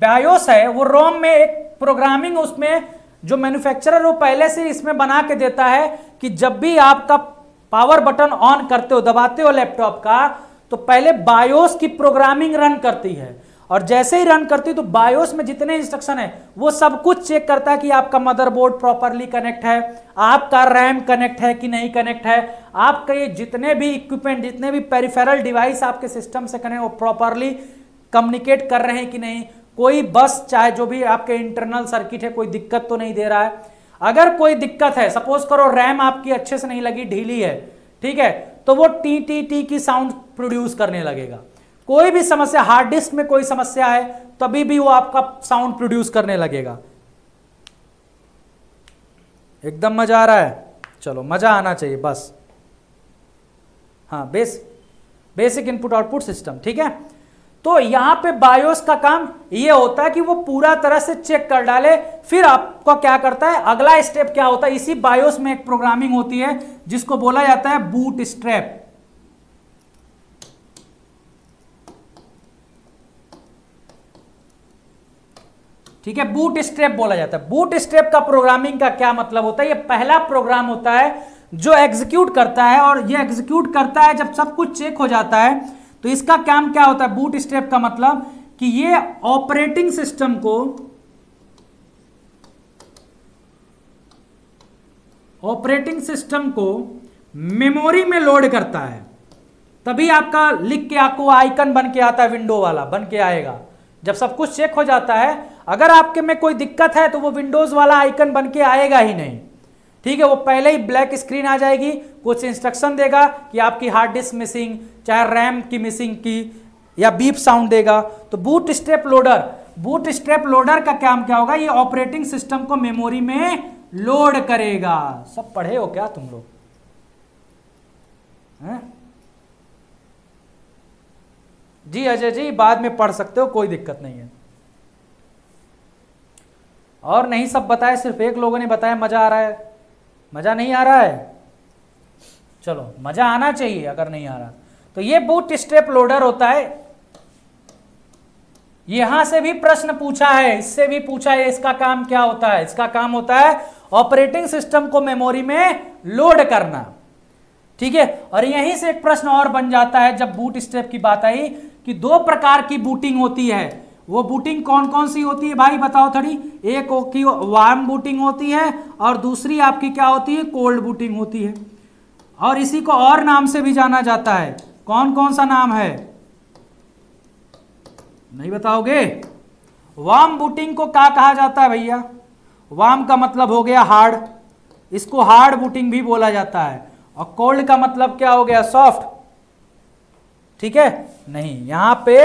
बायोस है, वो रोम में एक प्रोग्रामिंग उसमें जो मैन्युफैक्चरर वो पहले से इसमें बना के देता है कि जब भी आपका पावर बटन ऑन करते हो, दबाते हो लैपटॉप का तो पहले बायोस की प्रोग्रामिंग रन करती है। और जैसे ही रन करती तो बायोस में जितने इंस्ट्रक्शन है, वो सब कुछ चेक करता है कि आपका मदरबोर्ड प्रॉपरली कनेक्ट है, आपका रैम कनेक्ट है कि नहीं कनेक्ट है, आपके ये जितने भी इक्विपमेंट जितने भी पेरिफेरल डिवाइस आपके सिस्टम से कनेक्ट वो प्रॉपरली कम्युनिकेट कर रहे हैं कि नहीं। कोई बस चाहे जो भी आपके इंटरनल सर्किट है, कोई दिक्कत तो नहीं दे रहा है। अगर कोई दिक्कत है सपोज़ करो रैम आपकी अच्छे से नहीं लगी, ढीली है, ठीक है तो वो टी टी टी की साउंड प्रोड्यूस करने लगेगा। कोई भी समस्या हार्ड डिस्क में कोई समस्या है, तभी भी वो आपका साउंड प्रोड्यूस करने लगेगा। एकदम मज़ा आ रहा है। चलो, मज़ा आना चाहिए, बस। हाँ base basic input output system ठीक है? तो यहाँ पे बायोस का काम ये होता है कि वो पूरा तरह से चेक कर डाले, फिर आपको क्या करता है? अगला स्टेप क्या होता है? इसी बायोस में एक प्रोग्रामिंग होती है, जिसको बोला जाता है बूट स्ट्रैप ठीक है बूट स्ट्रेप बोला जाता है। बूट स्ट्रेप का प्रोग्रामिंग का क्या मतलब होता है? ये पहला प्रोग्राम होता है जो एग्जीक्यूट करता है और ये एग्जीक्यूट करता है जब सब कुछ चेक हो जाता है तो इसका काम क्या होता है? बूट स्ट्रेप का मतलब कि ये ऑपरेटिंग सिस्टम को ऑपरेटिंग सिस्टम को मेमोरी में लोड करता है। तभी आपका लिख के आपको आइकन बन के आता है विंडो वाला बन के आएगा। जब सब कुछ चेक हो जाता है अगर आपके में कोई दिक्कत है तो वो विंडोज़ वाला आइकन बन के आएगा ही नहीं। ठीक है, वो पहले ही ब्लैक स्क्रीन आ जाएगी, कुछ इंस्ट्रक्शन देगा कि आपकी हार्ड डिस्क मिसिंग, चाहे रैम की मिसिंग की या बीप साउंड देगा। तो boot step loader, boot step loader का काम क्या होगा? ये ऑपरेटिंग सिस्टम को मेमोरी में लोड करेगा। सब पढ़े हो क्या तुम लोग? जी अजय जी, बाद में पढ़ सकते हो, कोई दिक्कत नहीं है। और नहीं सब बताए, सिर्फ़ एक लोगों ने बताया, मज़ा आ रहा है। मज़ा नहीं आ रहा है? चलो, मज़ा आना चाहिए अगर नहीं आ रहा। तो ये बूट स्टेप लोडर होता है। यहाँ से भी प्रश्न पूछा है, इससे भी पूछा है, इसका काम क्या होता है? इसका काम होता है ऑपरेटिंग सिस्टम को मेमोरी में लोड करना। ठीक है? और यहीं से एक प्रश्न और बन जाता है जब बूट स्टेप की बात आई कि दो प्रकार की बूटिंग होती है। वो बूटिंग कौन कौन सी होती है भाई? बताओ थोड़ी। एक की वार्म बूटिंग होती है और दूसरी आपकी क्या होती है? कोल्ड बूटिंग होती है। और इसी को और नाम से भी जाना जाता है। कौन कौन सा नाम है? नहीं बताओगे? वार्म बूटिंग को क्या कहा जाता है भैया? वार्म का मतलब हो गया हार्ड इसको हार्ड बूटिंग भी बोला जाता है। और कोल्ड का मतलब क्या हो गया? सॉफ्ट ठीक है? नहीं, यहाँ पे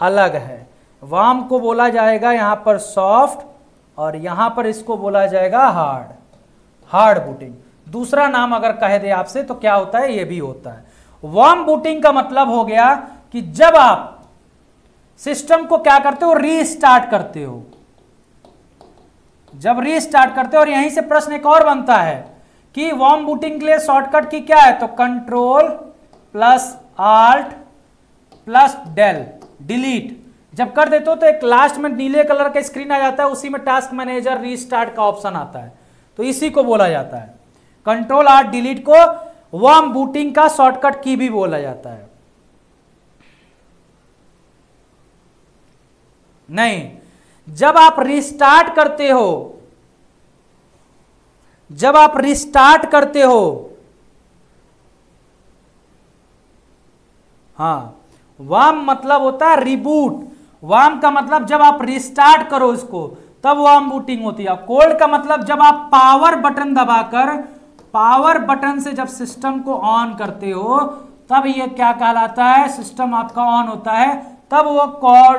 अलग है। वार्म को बोला जाएगा यहाँ पर सॉफ्ट और यहाँ पर इसको बोला जाएगा हार्ड हार्ड बूटिंग। दूसरा नाम अगर कह दे आपसे तो क्या होता है? ये भी होता है। वार्म बूटिंग का मतलब हो गया कि जब आप सिस्टम को क्या करते हो? रीस्टार्ट करते हो। जब रीस्टार्ट करते हो और यहीं से प्रश्न एक और बनता है कि वार्म बूटिंग के लिए शॉर्टकट की क्या है? तो control plus alt plus del, delete. जब कर देते हो तो एक लास्ट में नीले कलर का स्क्रीन आ जाता है, उसी में टास्क मैनेजर रीस्टार्ट का ऑप्शन आता है। तो इसी को बोला जाता है। कंट्रोल आर डिलीट को वर्म बूटिंग का शॉर्टकट की भी बोला जाता है। नहीं, जब आप रिस्टार्ट करते हो, जब आप रिस्टार्ट करते हो, हाँ वाम मतलब होता है रिबूट वाम का मतलब जब आप रिस्टार्ट करो इसको, तब वाम बूटिंग होती है। कोल्ड का मतलब जब आप पावर बटन दबाकर पावर बटन से जब सिस्टम को ऑन करते हो, तब ये क्या कहलाता है? सिस्टम आपका ऑन होता है, तब वो कॉल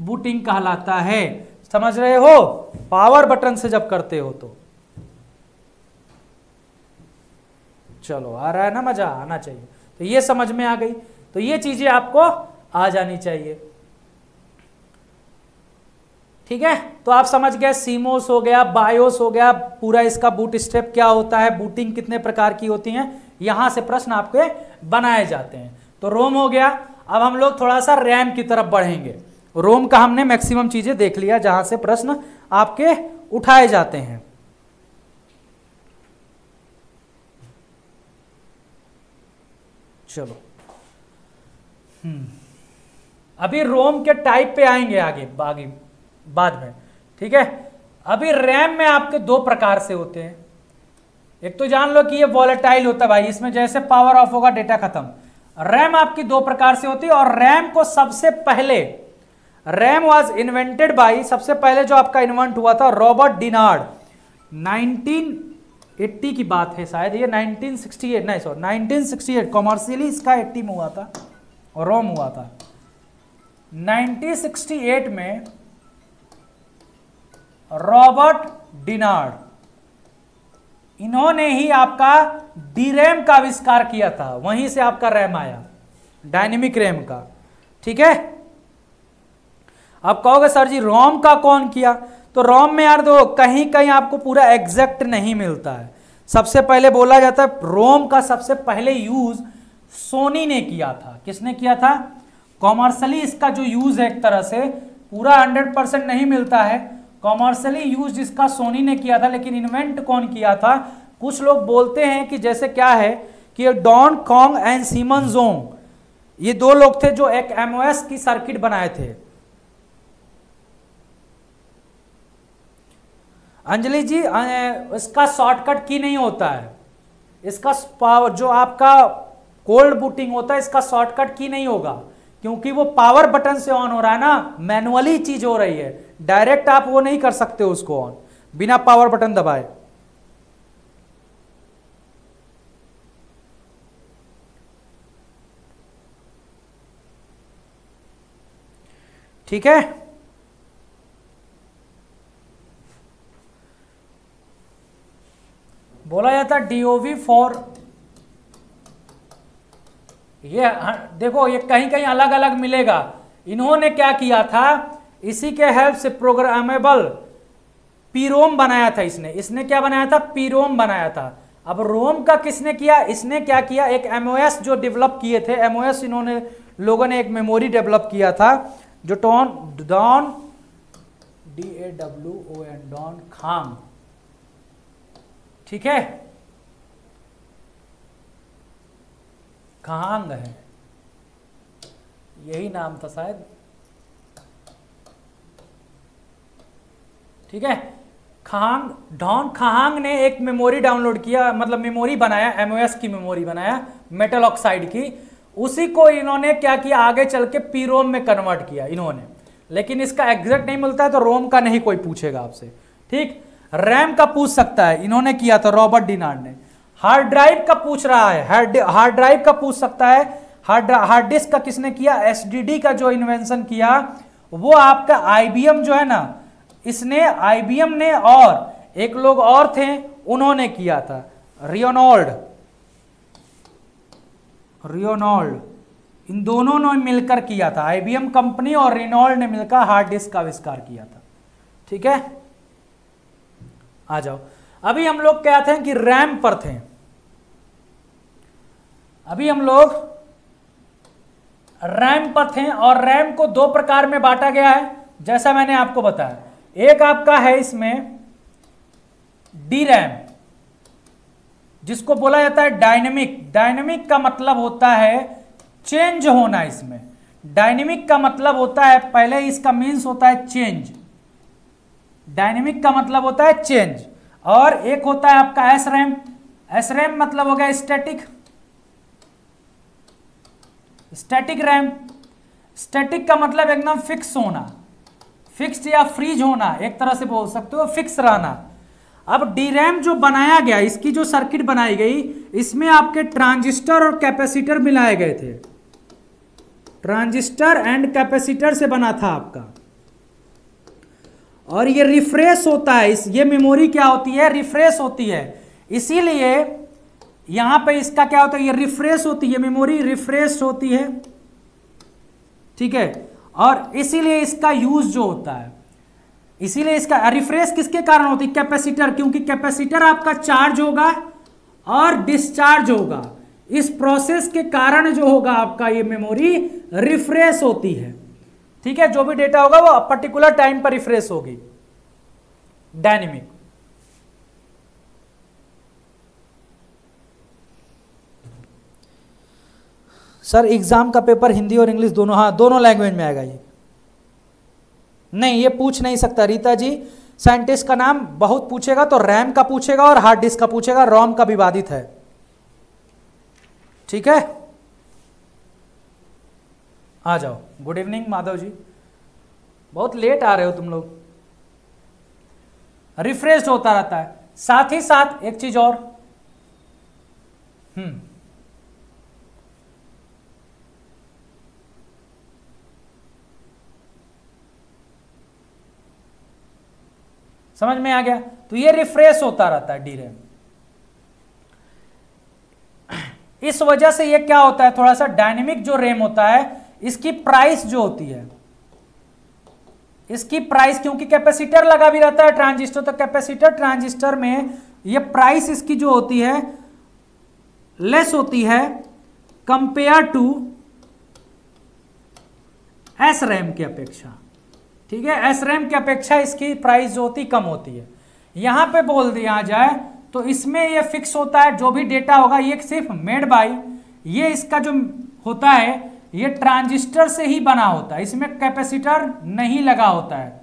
बूटिंग कहलाता है। समझ रहे हो? पावर बटन से जब करते हो तो। चलो, आ रहा है ना मज़ा? आना चाहिए। तो ये समझ में आ गई। तो ये चीज़ें आपको आ जानी चाहिए। ठीक है? तो आप समझ गए, सीमोस हो गया, बायोस हो गया, पूरा इसका बूट स्टेप क्या होता है बूटिंग कितने प्रकार की होती है, यहाँ से प्रश्न आपके बनाए जाते हैं। तो रोम हो गया, अब हम लोग थोड़ा सा रैम की तरफ़ बढ़ेंगे। रोम का हमने मैक्सिमम चीज़ें देख लिया, जहाँ से प्रश्न आपके उठाए जाते हैं। चलो। हम्म। अभी रोम के टाइप पे आएँगे आगे आगे। बाद में। ठीक है? अभी रैम में आपके दो प्रकार से होते हैं। एक तो जान लो कि ये वॉलेटाइल होता है भाई, इसमें जैसे पावर ऑफ़ होगा डेटा खत्म। रैम आपकी दो प्रकार से होती है और रैम को सबसे पहले रैम वाज इन्वेंटेड बाई सबसे पहले जो आपका इन्वेंट हुआ था रॉबर्ट डिनार्ड 1980 की बात है शायद, ये 1968 नहीं सॉरी 1968 कॉमर्शियली इसका 80 में हुआ था और रोम हुआ था। 1968 में रॉबर्ट डिनार्ड। इन्होंने ही आपका डीरैम का आविष्कार किया था। वहीं से आपका रैम आया। डायनेमिक रैम का। ठीक है? अब कहोगे, सर जी, रोम का कौन किया? तो रोम में यार दो कहीं कहीं आपको पूरा एग्जैक्ट नहीं मिलता है। सबसे पहले बोला जाता है, रोम का सबसे पहले यूज़ सोनी ने किया था। किसने किया था? कॉमर्शली इसका जो यूज़ है एक तरह से, पूरा हंड्रेड परसेंट नहीं मिलता है। कॉमर्शियली यूज़ जिसका सोनी ने किया था, लेकिन इन्वेंट कौन किया था? कुछ लोग बोलते हैं कि जैसे क्या है कि Don Kong and Simon Jong ये दो लोग थे जो एक एमओएस की सर्किट बनाए थे। अंजलि जी इसका शॉर्टकट की नहीं होता है। इसका पावर जो आपका कोल्ड बूटिंग होता है, इसका शॉर्टकट की नहीं होगा, क्योंकि वो पावर बटन से ऑन हो रहा है ना मैनुअली चीज़ हो रही है। डायरेक्ट आप वो नहीं कर सकते उसको ऑन बिना पावर बटन दबाए. ठीक है? बोला जाता डीओवी फॉर ये हाँ, देखो ये कहीं कहीं अलग अलग मिलेगा। इन्होंने क्या किया था? इसी के हेल्प से प्रोग्रामेबल पीरोम बनाया था इसने। इसने क्या बनाया था? पीरोम बनाया था। अब रोम का किसने किया? इसने क्या किया? एक एमओएस जो डेवलप किए थे। एमओएस इन्होंने लोगों ने एक मेमोरी डेवलप किया था, जो ton Dawon D A W O N Dawon Kahng ठीक है? खांग है? यही नाम था शायद। ठीक है? खांग डॉन खांग ने एक मेमोरी डाउनलोड किया मतलब मेमोरी बनाया एमओएस की मेमोरी बनाया मेटल ऑक्साइड की। उसी को इन्होंने क्या किया? आगे चल के पीरोम में कन्वर्ट किया इन्होंने। लेकिन इसका एग्जैक्ट नहीं मिलता है तो रोम का नहीं कोई पूछेगा आपसे। ठीक? रैम का पूछ सकता है। इन्होंने किया था रॉबर्ट डिनार्ड ने। हार्ड ड्राइव का पूछ रहा है। हार्ड ड्राइव का पूछ सकता है। हार्ड हार्ड डिस्क का किसने किया? एसडीडी का जो इन्वेंशन किया, वो आपका आईबीएम जो है ना इसने आईबीएम ने और एक लोग और थे, उन्होंने किया था। रियोनोल्ड। रियोनोल्ड। इन दोनों ने मिलकर किया था। आईबीएम कंपनी और रिनोल्ड ने मिलकर हार्ड डिस्क का आविष्कार किया था। ठीक है? आ जाओ। अभी हम लोग क्या थे कि रैम पर थे। अभी हम लोग रैम पर थे और रैम को दो प्रकार में बांटा गया है, जैसा मैंने आपको बताया। एक आपका है इसमें डी रैम जिसको बोला जाता है डायनेमिक डायनेमिक का मतलब होता है चेंज होना इसमें। डायनेमिक का मतलब होता है, पहले इसका मीन्स होता है चेंज डायनेमिक का मतलब होता है चेंज और एक होता है आपका एस रैम एस रैम मतलब हो गया स्टैटिक स्टैटिक रैम स्टैटिक का मतलब एकदम फिक्स होना। फिक्स या फ्रीज होना, एक तरह से बोल सकते हो फिक्स रहना। अब डी रैम जो बनाया गया, इसकी जो सर्किट बनाई गई, इसमें आपके ट्रांजिस्टर और कैपेसिटर मिलाए गए थे। ट्रांजिस्टर एंड कैपेसिटर से बना था आपका। और ये रिफ्रेश होता है, इस, ये मेमोरी क्या होती है? रिफ्रेश होती है। इसीलिए यहाँ पे इसका क्या होता है? ये रिफ्रेश होती है, मेमोरी रिफ्रेश होती है। ठीक है? और इसीलिए इसका यूज़ जो होता है, इसीलिए इसका रिफ्रेश किसके कारण होती है? कैपेसिटर क्योंकि कैपेसिटर आपका चार्ज होगा और डिस्चार्ज होगा। इस प्रोसेस के कारण जो होगा आपका ये मेमोरी रिफ्रेश होती है। ठीक है, जो भी डेटा होगा वो पर्टिकुलर टाइम पर रिफ्रेश होगी। डायनेमिक सर एग्ज़ाम का पेपर हिंदी और इंग्लिश दोनों हाँ दोनों लैंग्वेज में आएगा ये। नहीं, ये पूछ नहीं सकता रीता जी। साइंटिस्ट का नाम बहुत पूछेगा तो रैम का पूछेगा और हार्ड डिस्क का पूछेगा रोम का विवादित है। ठीक है? आ जाओ। Good evening Madhav ji. बहुत लेट आ रहे हो तुम लोग। रिफ्रेश होता रहता है। साथ ही साथ एक चीज़ और। हम्म। समझ में आ गया? तो ये रिफ्रेश होता रहता है डीरेम इस वजह से ये क्या होता है? थोड़ा सा डायनेमिक जो रेम होता है, इसकी प्राइस जो होती है, इसकी प्राइस क्योंकि कैपेसिटर लगा भी रहता है ट्रांजिस्टर तो कैपेसिटर ट्रांजिस्टर में ये प्राइस इसकी जो होती है लेस होती है कंपेयर टू एस रैम की अपेक्षा। ठीक है? एस रैम की अपेक्षा इसकी प्राइस जो होती कम होती है। यहाँ पे बोल दिया जाए तो इसमें ये फिक्स होता है, जो भी डेटा होगा, ये सिर्फ़ मेड बाई ये इसका जो होता है, ये ट्रांजिस्टर से ही बना होता है। इसमें कैपेसिटर नहीं लगा होता है।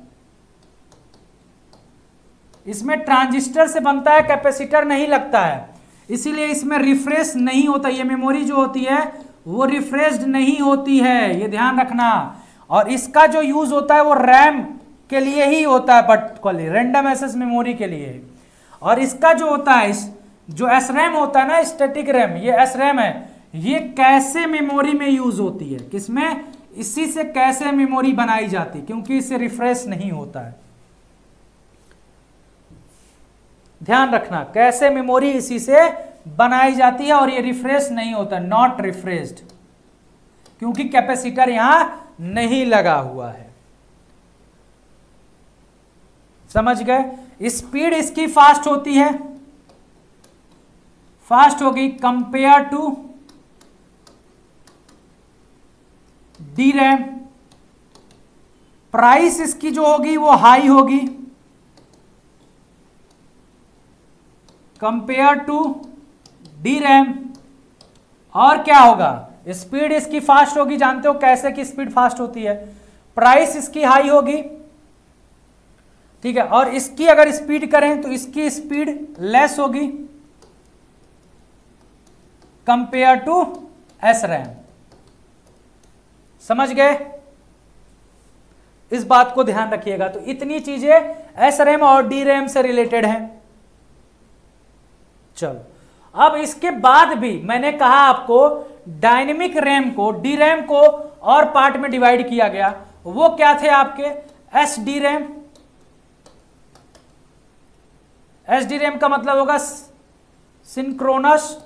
इसमें ट्रांजिस्टर से बनता है कैपेसिटर नहीं लगता है। इसीलिए इसमें रिफ्रेश नहीं होता। ये मेमोरी जो होती है, वो रिफ्रेश्ड नहीं होती है। ये ध्यान रखना। और इसका जो यूज़ होता है वो रैम के लिए ही होता है पर्टिकुलरली रैंडम एसेस मेमोरी के लिए। और इसका जो होता है, इस, जो एस रैम होता है ना स्टेटिक रैम ये एस रैम है, ये कैसे मेमोरी में यूज़ होती है? किसमें? इसी से कैसे मेमोरी बनाई जाती है, क्योंकि इसे रिफ्रेश नहीं होता है। ध्यान रखना, कैसे मेमोरी इसी से बनाई जाती है और ये रिफ्रेश नहीं होता नॉट रिफ्रेश्ड क्योंकि कैपेसिटर यहाँ नहीं लगा हुआ है। समझ गए? स्पीड इसकी फास्ट होती है। फास्ट होगी compare to D RAM price इसकी जो होगी वो हाई होगी। कंपेयर टू डी रैम और क्या होगा? स्पीड इसकी फास्ट होगी, जानते हो कैसे की स्पीड फास्ट होती है? प्राइस इसकी हाई होगी, ठीक है, और इसकी अगर स्पीड करें तो इसकी स्पीड लेस होगी कंपेयर टू एस रैम समझ गए? इस बात को ध्यान रखिएगा। तो इतनी चीज़ें एस रैम और डी रैम से रिलेटेड हैं। चलो, अब इसके बाद भी मैंने कहा आपको डायनेमिक रैम को, डी रैम को और पार्ट में डिवाइड किया गया। वो क्या थे आपके? S D RAM. S D RAM का मतलब होगा सिंक्रोनस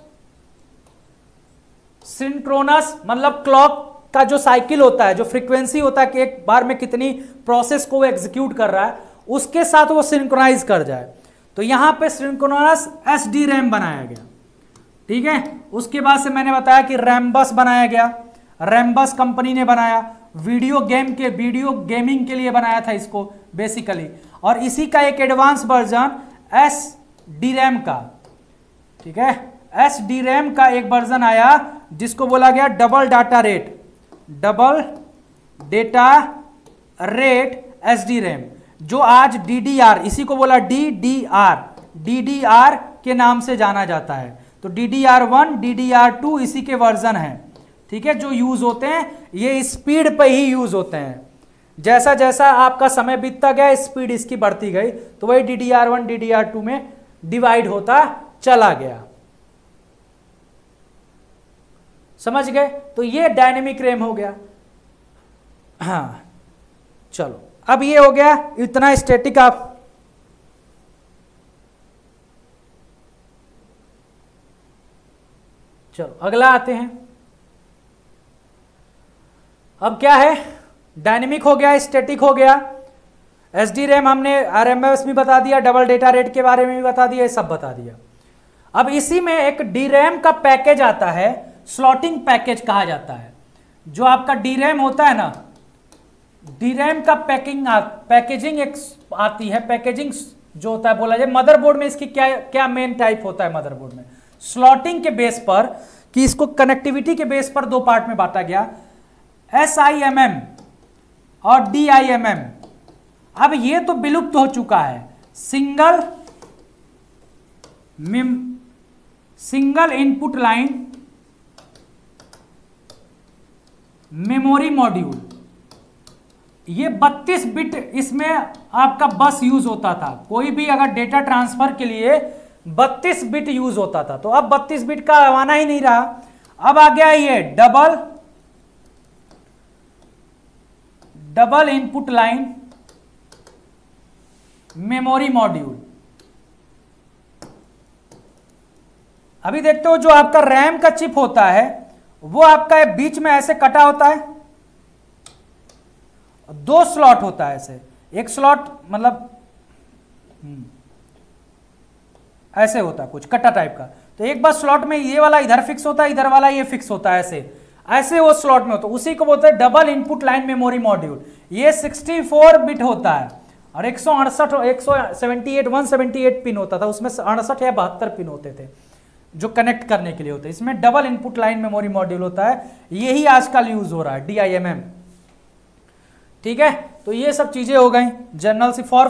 सिंक्रोनस मतलब क्लॉक का जो साइकिल होता है, जो फ्रीक्वेंसी होता है कि एक बार में कितनी प्रोसेस को वो एग्जीक्यूट कर रहा है, उसके साथ वो सिंक्रोनाइज कर जाए। तो यहाँ पे सिंक्रोनस एस डी रैम बनाया गया। ठीक है? उसके बाद से मैंने बताया कि रैमबस बनाया गया। रैमबस कंपनी ने बनाया। वीडियो गेम के वीडियो गेमिंग के लिए बनाया था इसको बेसिकली और इसी का एक advance version S D RAM का। ठीक है? एस डी रैम का एक वर्जन आया, जिसको बोला गया double data rate double data rate S D RAM जो आज डी डी आर इसी को बोला D D R D D R के नाम से जाना जाता है। तो D D R one D D R two इसी के वर्जन है। ठीक है, जो यूज़ होते हैं, ये स्पीड पे ही यूज़ होते हैं। जैसा जैसा आपका समय बीतता गया स्पीड इसकी बढ़ती गई तो वही D D R one D D R two में डिवाइड होता चला गया। समझ गए? तो ये डायनेमिक रैम हो गया। हाँ चलो। अब ये हो गया, इतना स्टेटिक आप चलो अगला आते हैं। अब क्या है? डायनेमिक हो गया स्टेटिक हो गया। एस डी रैम हमने आर एम एस भी बता दिया डबल डेटा रेट के बारे में भी बता दिया सब बता दिया। अब इसी में एक डी रैम का पैकेज आता है स्लॉटिंग पैकेज कहा जाता है। जो आपका डी रैम होता है ना डी रैम का पैकिंग आ, पैकेजिंग एक आती है पैकेजिंग जो होता है बोला जाए मदरबोर्ड में इसकी क्या क्या मेन टाइप होता है मदरबोर्ड में? स्लॉटिंग के बेस पर, कि इसको कनेक्टिविटी के बेस पर दो पार्ट में बांटा गया। एस आई एम एम और डी आई एम एम अब ये तो विलुप्त हो चुका है। Single meme single input line memory module ये 32 बिट इसमें आपका बस यूज़ होता था। कोई भी अगर डेटा ट्रांसफ़र के लिए 32 बिट यूज़ होता था। तो अब 32 बिट का आना ही नहीं रहा। अब आ गया ये double double input line memory module. अभी देखते हो जो आपका रैम का चिप होता है वो आपका बीच में ऐसे कटा होता है। दो स्लॉट होता है ऐसे। एक स्लॉट मतलब हम्म, ऐसे होता है कुछ, कट्टा टाइप का। तो एक बार स्लॉट में ये वाला इधर फिक्स होता है इधर वाला ये फिक्स होता है ऐसे। ऐसे वो स्लॉट में होता। है उसी को बोलते हैं double input line memory module ये 64 बिट होता है। और एक सौ अड़सठ, एक सौ seventy eight one seventy eight pin होता था। उसमें अड़सठ या बहत्तर पिन होते थे, जो कनेक्ट करने के लिए होते। इसमें double input line memory module होता है। यही आजकल यूज़ हो रहा है डीआईएमएम ठीक है? तो ये सब चीज़ें हो गई। General C for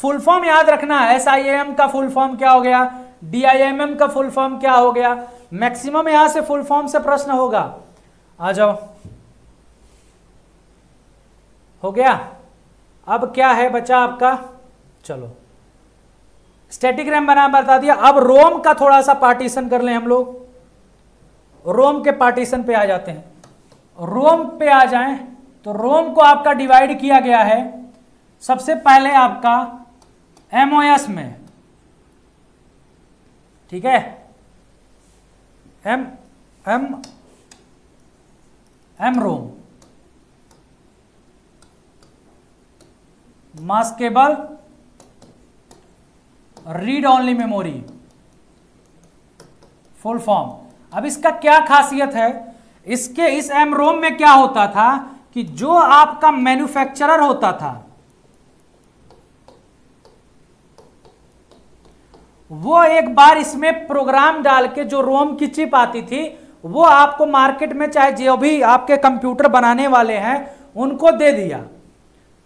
full form याद रखना एस आई एम का फुल फॉर्म क्या हो गया? डी आई एम एम का फुल फॉर्म क्या हो गया? मैक्सिमम यहाँ से फुल फॉर्म से प्रश्न होगा। आ जाओ। हो गया? अब क्या है बच्चा आपका? चलो। स्टैटिक रैम बना बता दिया। अब रोम का थोड़ा सा पार्टीशन कर लें हम लोग। रोम के पार्टीशन पे आ जाते हैं। रोम पे आ जाएँ तो रोम को आपका डिवाइड किया गया है। सबसे पहले आपका एमओएस में। ठीक है? M M M ROM maskable read only memory full form अब इसका क्या खासियत है? इसके इस एम रोम में क्या होता था कि जो आपका मैन्युफैक्चरर होता था वो एक बार इसमें प्रोग्राम डाल के जो रोम की चिप आती थी, वो आपको मार्केट में चाहे जो भी आपके कंप्यूटर बनाने वाले हैं, उनको दे दिया।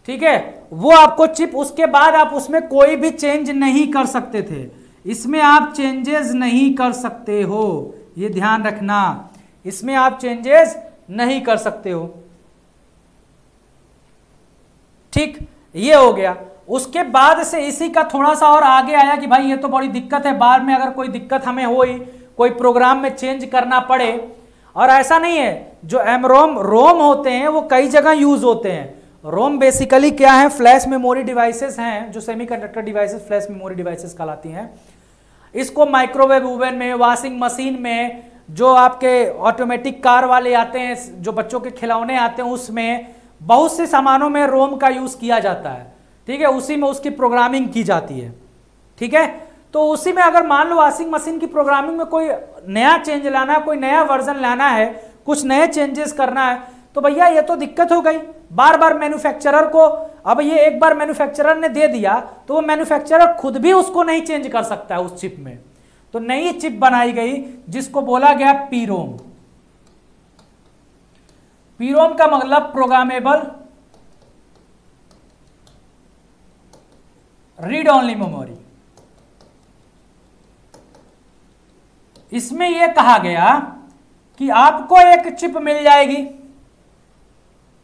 ठीक है? वो आपको चिप उसके बाद आप उसमें कोई भी चेंज नहीं कर सकते थे। इसमें आप चेंजेस नहीं कर सकते हो। ये ध्यान रखना। इसमें आप चेंजेस नहीं कर सकते हो। ठीक? ये हो गया। उसके बाद से इसी का थोड़ा सा और आगे आया कि भाई ये तो बड़ी दिक्कत है, बाद में अगर कोई दिक्कत हमें हो कोई प्रोग्राम में चेंज करना पड़े, और ऐसा नहीं है, जो एमरोम रोम होते हैं, वो कई जगह यूज़ होते हैं। रोम बेसिकली क्या है? फ्लैश मेमोरी डिवाइसेस हैं, जो semiconductor devices flash memory devices कहलाती हैं। इसको माइक्रोवेव ओवन में वॉशिंग मशीन में, जो आपके ऑटोमेटिक कार वाले आते हैं, जो बच्चों के खिलौने आते हैं, उसमें बहुत से सामानों में रोम का यूज़ किया जाता है। ठीक है, उसी में उसकी प्रोग्रामिंग की जाती है। ठीक है? तो उसी में अगर मान लो वॉशिंग मशीन की प्रोग्रामिंग में कोई नया चेंज लाना है, कोई नया वर्जन लाना है, कुछ नए चेंजेस करना है तो भैया ये तो दिक्कत हो गई। बार बार मैन्युफैक्चरर को, अब ये एक बार मैन्युफैक्चरर ने दे दिया तो वो मैन्युफैक्चरर खुद भी उसको नहीं चेंज कर सकता है उस चिप में। तो नई चिप बनाई गई, जिसको बोला गया पीरोम पीरोम का मतलब प्रोग्रामेबल रीड ओनली मेमोरी इसमें यह कहा गया कि आपको एक चिप मिल जाएगी।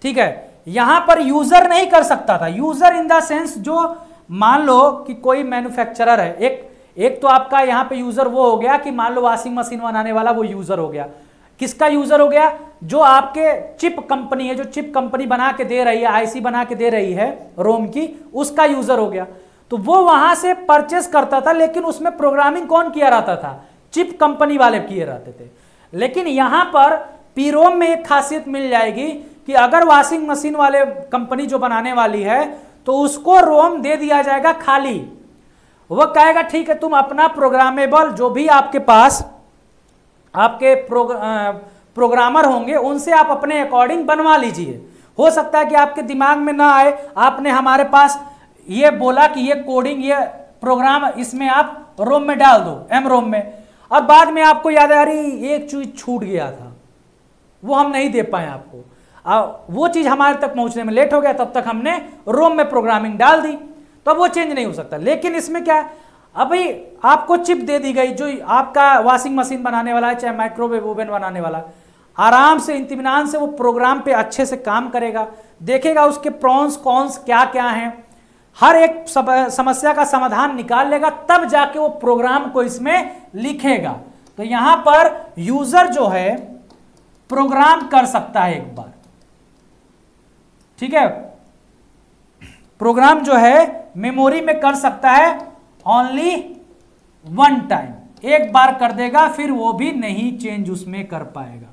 ठीक है? यहाँ पर यूज़र नहीं कर सकता था। यूज़र इन द सेंस जो मान लो कि कोई मैन्युफैक्चरर है, एक एक तो आपका यहाँ पे यूज़र वो हो गया कि मान लो वॉशिंग मशीन बनाने वाला वो यूज़र हो गया। किसका यूज़र हो गया? जो आपके चिप कंपनी है, जो चिप कंपनी बना के दे रही है आईसी बना के दे रही है रोम की, उसका यूज़र हो गया। तो वो वहाँ से परचेस करता था लेकिन उसमें प्रोग्रामिंग कौन किया रहता था? चिप कंपनी वाले किए रहते थे। लेकिन यहाँ पर पीरोम में एक खासियत मिल जाएगी कि अगर वॉशिंग मशीन वाले कंपनी जो बनाने वाली है तो उसको रोम दे दिया जाएगा खाली। वह कहेगा ठीक है तुम अपना प्रोग्रामेबल जो भी आपके पास आपके प्रोग, प्रोग्रामर होंगे उनसे आप अपने अकॉर्डिंग बनवा लीजिए। हो सकता है कि आपके दिमाग में ना आए आपने हमारे पास ये बोला कि ये कोडिंग ये प्रोग्राम इसमें आप रोम में डाल दो एम रोम में। और बाद में आपको याद आ रही एक चीज़ छूट गया था। वो हम नहीं दे पाए आपको। आ, वो चीज़ हमारे तक पहुँचने में लेट हो गया तब तक हमने रोम में प्रोग्रामिंग डाल दी। तो अब वो चेंज नहीं हो सकता। लेकिन इसमें क्या है अभी आपको चिप दे दी गई जो आपका वॉशिंग मशीन बनाने वाला है चाहे माइक्रोवेव ओवन बनाने वाला आराम से इंतमान से वो प्रोग्राम पे अच्छे से काम करेगा। देखेगा उसके प्रॉन्स कॉन्स क्या क्या हैं। हर एक समस्या का समाधान निकाल लेगा, तब जाके वो प्रोग्राम को इसमें लिखेगा। तो यहाँ पर यूज़र जो है, प्रोग्राम कर सकता है एक बार। ठीक है? प्रोग्राम जो है, मेमोरी में कर सकता है ओनली वन टाइम एक बार कर देगा, फिर वो भी नहीं चेंज उसमें कर पाएगा।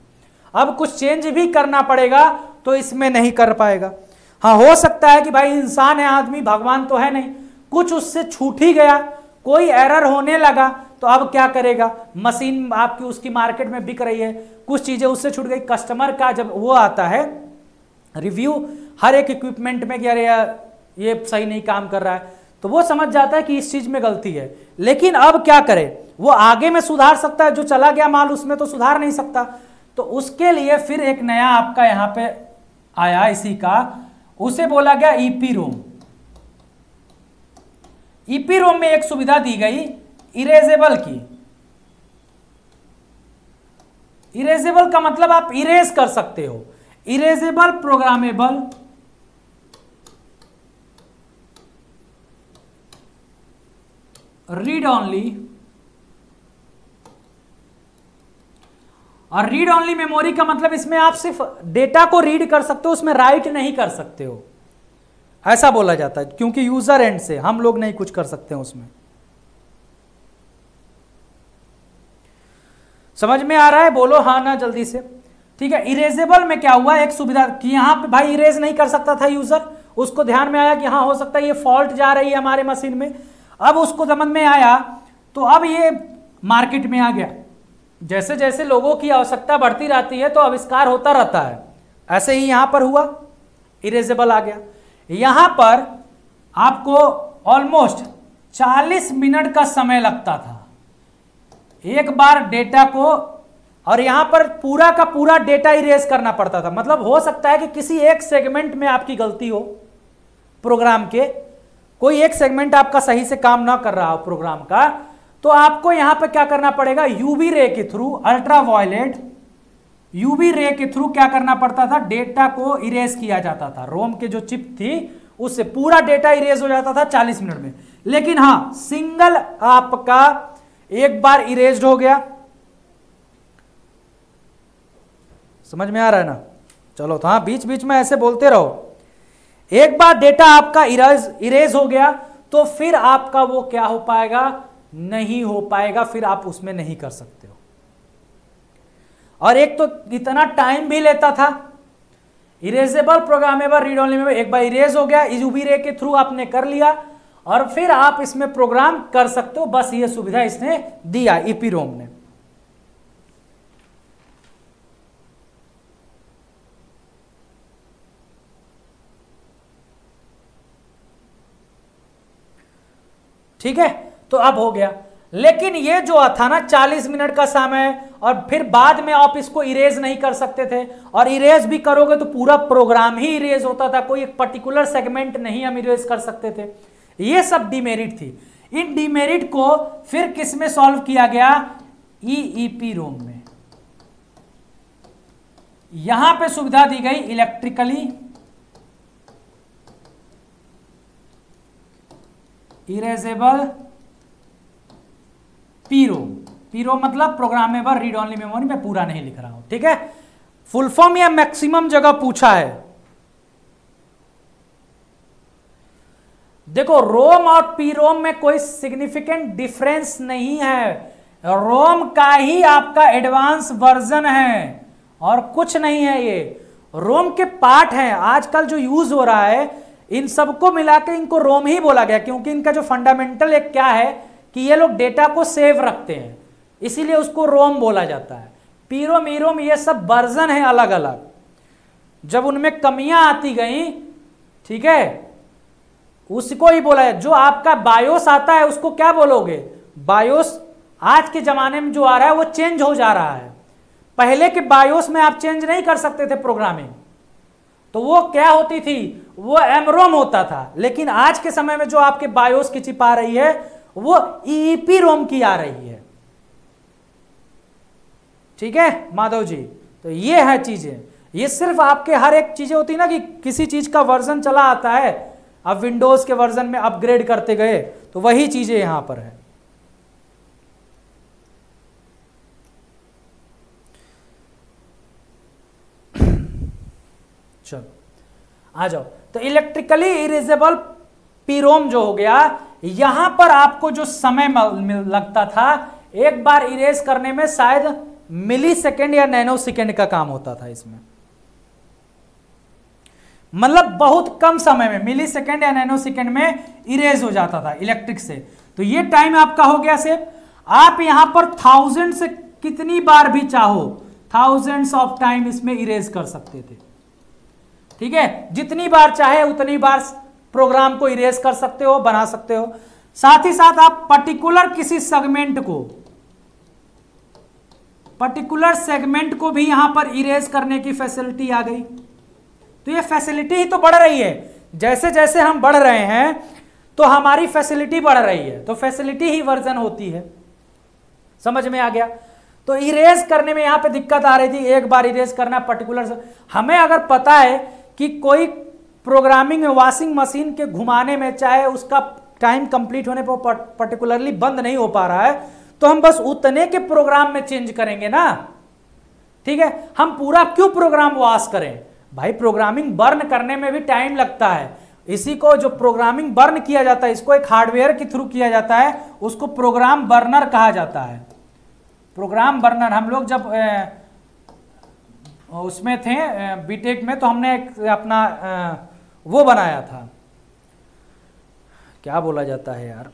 अब कुछ चेंज भी करना पड़ेगा तो इसमें नहीं कर पाएगा। हाँ हो सकता है कि भाई इंसान है, आदमी, भगवान तो है नहीं। कुछ उससे छूट ही गया, कोई एरर होने लगा तो अब क्या करेगा? मशीन आपकी उसकी मार्केट में बिक रही है, कुछ चीज़ें उससे छूट गई। कस्टमर का जब वो आता है, रिव्यू, हर एक इक्विपमेंट में कि अरे यार, ये सही नहीं काम कर रहा है तो वो समझ जाता है कि इस चीज़ में गलती है। लेकिन अब क्या करे? वो आगे में सुधार सकता है, जो चला गया माल, उसमें तो सुधार नहीं सकता। तो उसके लिए फिर एक नया आपका यहाँ पे आया इसी का उसे बोला गया ईपी रोम ईपी रोम में एक सुविधा दी गई इरेजेबल की। इरेजेबल का मतलब आप इरेज कर सकते हो। इरेजेबल प्रोग्रामेबल रीड ऑनली और रीड ऑनली मेमोरी का मतलब इसमें आप सिर्फ़ डेटा को रीड कर सकते हो, उसमें राइट नहीं कर सकते हो। ऐसा बोला जाता है, क्योंकि यूज़र एंड से हम लोग नहीं कुछ कर सकते हैं उसमें। समझ में आ रहा है? बोलो हाँ ना, जल्दी से। ठीक है इरेजेबल में क्या हुआ? एक सुविधा कि यहाँ पे भाई इरेज नहीं कर सकता था यूज़र उसको ध्यान में आया कि हाँ हो सकता है ये फॉल्ट जा रही है हमारे मशीन में। अब उसको समझ में आया तो अब ये मार्केट में आ गया। जैसे जैसे लोगों की आवश्यकता बढ़ती रहती है तो आविष्कार होता रहता है। ऐसे ही यहाँ पर हुआ। इरेजेबल आ गया। यहाँ पर आपको ऑलमोस्ट 40 मिनट का समय लगता था। एक बार डेटा को और यहाँ पर पूरा का पूरा डेटा इरेज करना पड़ता था। मतलब हो सकता है कि किसी एक सेगमेंट में आपकी गलती हो प्रोग्राम के। कोई एक सेगमेंट आपका सही से काम ना कर रहा हो प्रोग्राम का। तो आपको यहाँ पर क्या करना पड़ेगा? यूवी रे के through ultra violet UV ray के थ्रू क्या करना पड़ता था? डेटा को इरेज किया जाता था। रोम के जो चिप थी, उससे पूरा डेटा इरेज हो जाता था 40 मिनट में। लेकिन हाँ सिंगल आपका एक बार इरेज हो गया। समझ में आ रहा है ना? चलो तो हाँ बीच बीच में ऐसे बोलते रहो। एक बार डेटा आपका इरेज इरेज हो गया तो फिर आपका वो क्या हो पाएगा? नहीं हो पाएगा, फिर आप उसमें नहीं कर सकते हो। और एक तो इतना टाइम भी लेता था। इरेजेबल प्रोग्रामेबल रीड ऑनली में एक बार इरेज हो गया यूबी रे के थ्रू आपने कर लिया, और फिर आप इसमें प्रोग्राम कर सकते हो, बस ये सुविधा इसने दिया ईपी रोम ने। ठीक है? तो अब हो गया। लेकिन ये जो था ना 40 मिनट का समय, और फिर बाद में आप इसको इरेज नहीं कर सकते थे। और इरेज भी करोगे तो पूरा प्रोग्राम ही इरेज होता था, कोई एक पर्टिकुलर सेगमेंट नहीं हम इरेज कर सकते थे। ये सब डिमेरिट थी। इन डिमेरिट को फिर किसमें सॉल्व किया गया? ईईपी e रोम में। यहाँ पे सुविधा दी गई इलेक्ट्रिकली इरेजेबल पीरो। पीरो मतलब प्रोग्रामेबल रीड ऑनली मेमोरी में पूरा नहीं लिख रहा हूँ, ठीक है? फुल फॉर्म या मैक्सिमम जगह पूछा है। देखो, रोम और पीरोम में कोई सिग्निफिकेंट डिफरेंस नहीं है। रोम का ही आपका एडवांस वर्जन है, और कुछ नहीं है ये। रोम के पार्ट हैं, आजकल जो यूज़ हो रहा है, इन सबको मिला के इनको रोम ही बोला गया, क्योंकि इनका जो फंडामेंटल एक क्या है कि ये लोग डेटा को सेव रखते हैं, इसीलिए उसको रोम बोला जाता है। पीरोम, ईरोम, ये सब वर्जन है अलग अलग जब उनमें कमियाँ आती गई, ठीक है, उसको ही बोला है। जो आपका बायोस आता है, उसको क्या बोलोगे? बायोस आज के जमाने में जो आ रहा है, वो चेंज हो जा रहा है। पहले के बायोस में आप चेंज नहीं कर सकते थे प्रोग्रामिंग। तो वो क्या होती थी? वो एमरोम होता था। लेकिन आज के समय में जो आपके बायोस की चिप आ रही है वो ईपी रोम की आ रही है। ठीक है, माधव जी? तो ये है चीज़ें। ये सिर्फ़ आपके हर एक चीज़ें होती ना कि किसी चीज़ का वर्जन चला आता है, अब विंडोज़ के वर्जन में अपग्रेड करते गए तो वही चीज़ें यहाँ पर है। चलो, आ जाओ। तो इलेक्ट्रिकली इरेजेबल पीरोम जो हो गया यहाँ पर आपको जो समय लगता था, एक बार इरेज करने में शायद मिली सेकेंड या नैनो सेकेंड का काम होता था इसमें। मतलब बहुत कम समय में मिली सेकेंड या नैनो सेकेंड में इरेज हो जाता था इलेक्ट्रिक से। तो ये टाइम आपका हो गया सेव आप यहाँ पर थाउज़ेंड से कितनी बार भी चाहो थाउजेंड्स ऑफ़ टाइम इसमें इरेज कर सकते थे। ठीक है? जितनी बार चाहे, उतनी बार प्रोग्राम को इरेज कर सकते हो, बना सकते हो। साथ ही साथ आप पर्टिकुलर किसी सेगमेंट को पर्टिकुलर सेगमेंट को भी यहाँ पर इरेज करने की फैसिलिटी आ गई। तो ये फैसिलिटी ही तो बढ़ रही है। जैसे जैसे हम बढ़ रहे हैं तो हमारी फैसिलिटी बढ़ रही है। तो फैसिलिटी ही वर्जन होती है। समझ में आ गया? तो इरेज करने में यहाँ पे दिक्कत आ रही थी। एक बार इरेज करना पर्टिकुलर हमें अगर पता है कि कोई प्रोग्रामिंग में, वॉशिंग मशीन के घुमाने में, चाहे उसका टाइम कंप्लीट होने पर पर्टिकुलरली बंद नहीं हो पा रहा है तो हम बस उतने के प्रोग्राम में चेंज करेंगे ना। ठीक है? हम पूरा क्यों प्रोग्राम वॉश करें? भाई, प्रोग्रामिंग बर्न करने में भी टाइम लगता है। इसी को जो प्रोग्रामिंग बर्न किया जाता है, इसको एक हार्डवेयर के थ्रू किया जाता है, उसको प्रोग्राम बर्नर कहा जाता है। प्रोग्राम बर्नर, हम लोग जब उसमें थे बीटेक में तो हमने एक अपना वो बनाया था। क्या बोला जाता है यार?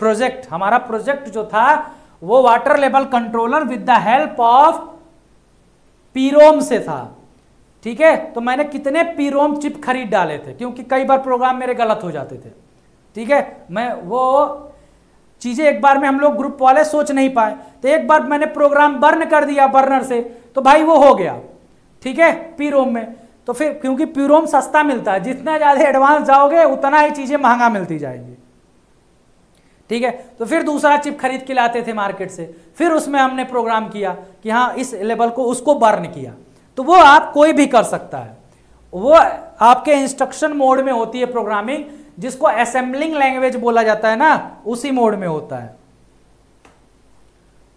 प्रोजेक्ट हमारा प्रोजेक्ट जो था, वो water level controller with the help of PROM से था। ठीक है? तो मैंने कितने पीरोम चिप खरीद डाले थे? क्योंकि कई बार प्रोग्राम मेरे गलत हो जाते थे। ठीक है? मैं वो चीज़ें एक बार में हम लोग ग्रुप वाले सोच नहीं पाए। तो एक बार मैंने प्रोग्राम बर्न कर दिया बर्नर से तो भाई वो हो गया। ठीक है? पीरोम में। तो फिर क्योंकि पीरोम सस्ता मिलता है, जितना ज़्यादा एडवांस जाओगे, उतना ही चीज़ें महँगा मिलती जाएँगी। ठीक है? तो फिर दूसरा चिप खरीद के लाते थे मार्केट से। फिर उसमें हमने प्रोग्राम किया कि हाँ इस लेवल को, उसको बर्न किया। तो वो आप कोई भी कर सकता है। वो आपके इंस्ट्रक्शन मोड में होती है प्रोग्रामिंग जिसको असेंबलिंग लैंग्वेज बोला जाता है ना, उसी मोड में होता है।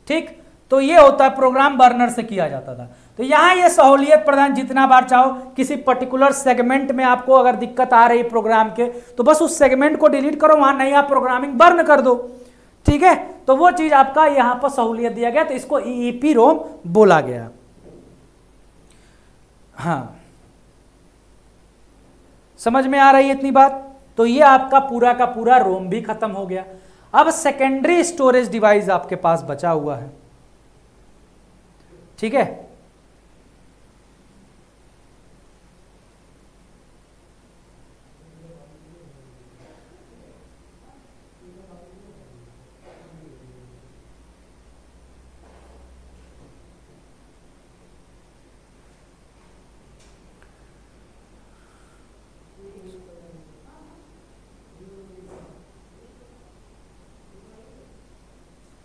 ठीक? तो ये होता है प्रोग्राम बर्नर से किया जाता था। तो यहाँ ये सहूलियत प्रदान जितना बार चाहो, किसी पर्टिकुलर सेगमेंट में आपको अगर दिक्कत आ रही प्रोग्राम के तो बस उस सेगमेंट को डिलीट करो, वहाँ आप प्रोग्रामिंग बर्न कर दो। ठीक है? तो वो चीज़ आपका यहाँ पर सहूलियत दिया गया तो इसको ईईपी रोम बोला गया। हाँ। समझ में आ रही है इतनी बात? तो ये आपका पूरा का पूरा रोम भी खत्म हो गया। अब सेकेंडरी स्टोरेज डिवाइस आपके पास बचा हुआ है। ठीक है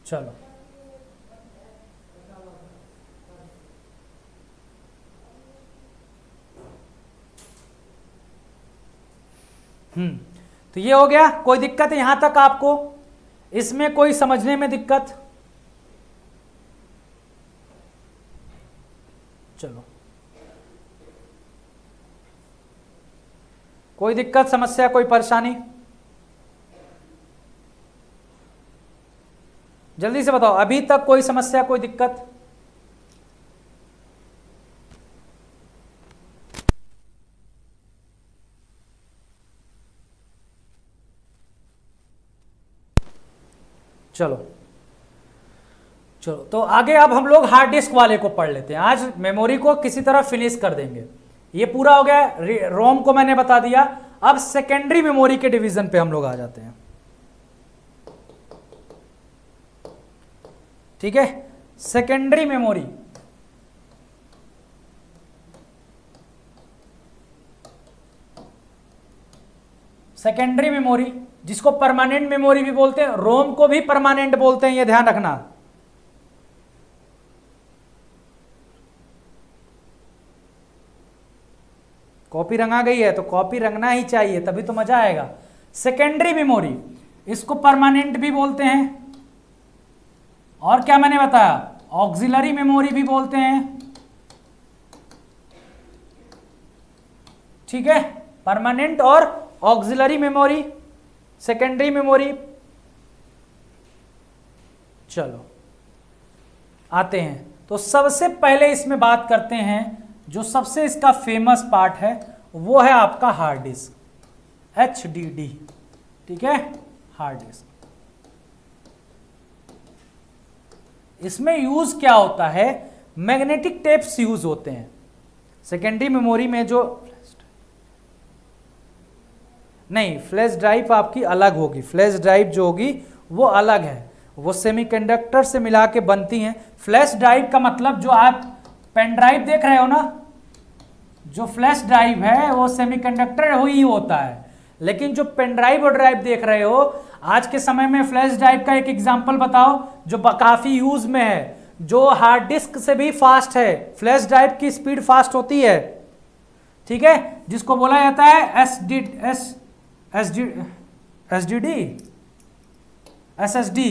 चलो हम्म तो ये हो गया, कोई दिक्कत है यहाँ तक आपको? इसमें कोई समझने में दिक्कत? चलो। कोई दिक्कत, समस्या, कोई परेशानी? जल्दी से बताओ, अभी तक कोई समस्या, कोई दिक्कत? चलो। चलो तो आगे अब हम लोग हार्ड डिस्क वाले को पढ़ लेते हैं। आज मेमोरी को किसी तरह फिनिश कर देंगे। ये पूरा हो गया रोम को मैंने बता दिया। अब सेकेंडरी मेमोरी के डिवीज़न पे हम लोग आ जाते हैं। ठीक है? सेकेंडरी मेमोरी सेकेंडरी मेमोरी जिसको परमानेंट मेमोरी भी बोलते हैं, रोम को भी परमानेंट बोलते हैं, ये ध्यान रखना। कॉपी रंगा गई है तो कॉपी रंगना ही चाहिए, तभी तो मज़ा आएगा। सेकेंडरी मेमोरी इसको परमानेंट भी बोलते हैं। और क्या मैंने बताया? ऑक्सिलरी मेमोरी भी बोलते हैं। ठीक है? परमानेंट और ऑक्सिलरी मेमोरी सेकेंडरी मेमोरी चलो, आते हैं। तो सबसे पहले इसमें बात करते हैं, जो सबसे इसका फ़ेमस पार्ट है, वो है आपका hard disk H D D ठीक है? हार्ड डिस्क इसमें यूज़ क्या होता है? मैग्नेटिक टेप्स यूज़ होते हैं। सेकेंडरी मेमोरी में जो नहीं फ्लैश ड्राइव आपकी अलग होगी। फ्लैश ड्राइव जो होगी, वो अलग है। वो सेमीकंडक्टर से मिला के बनती हैं। फ्लैश ड्राइव का मतलब जो आप पेन ड्राइव देख रहे हो ना, जो फ्लैश ड्राइव है, वो सेमीकंडक्टर ही होता है। लेकिन जो पेन ड्राइव और ड्राइव देख रहे हो, आज के समय में फ्लैश ड्राइव का एक एग्जांपल बताओ, जो काफ़ी यूज़ में है, जो हार्ड डिस्क से भी फास्ट है। फ्लैश ड्राइव की स्पीड फास्ट होती है। ठीक है? जिसको बोला जाता है S D S S D S D D S S D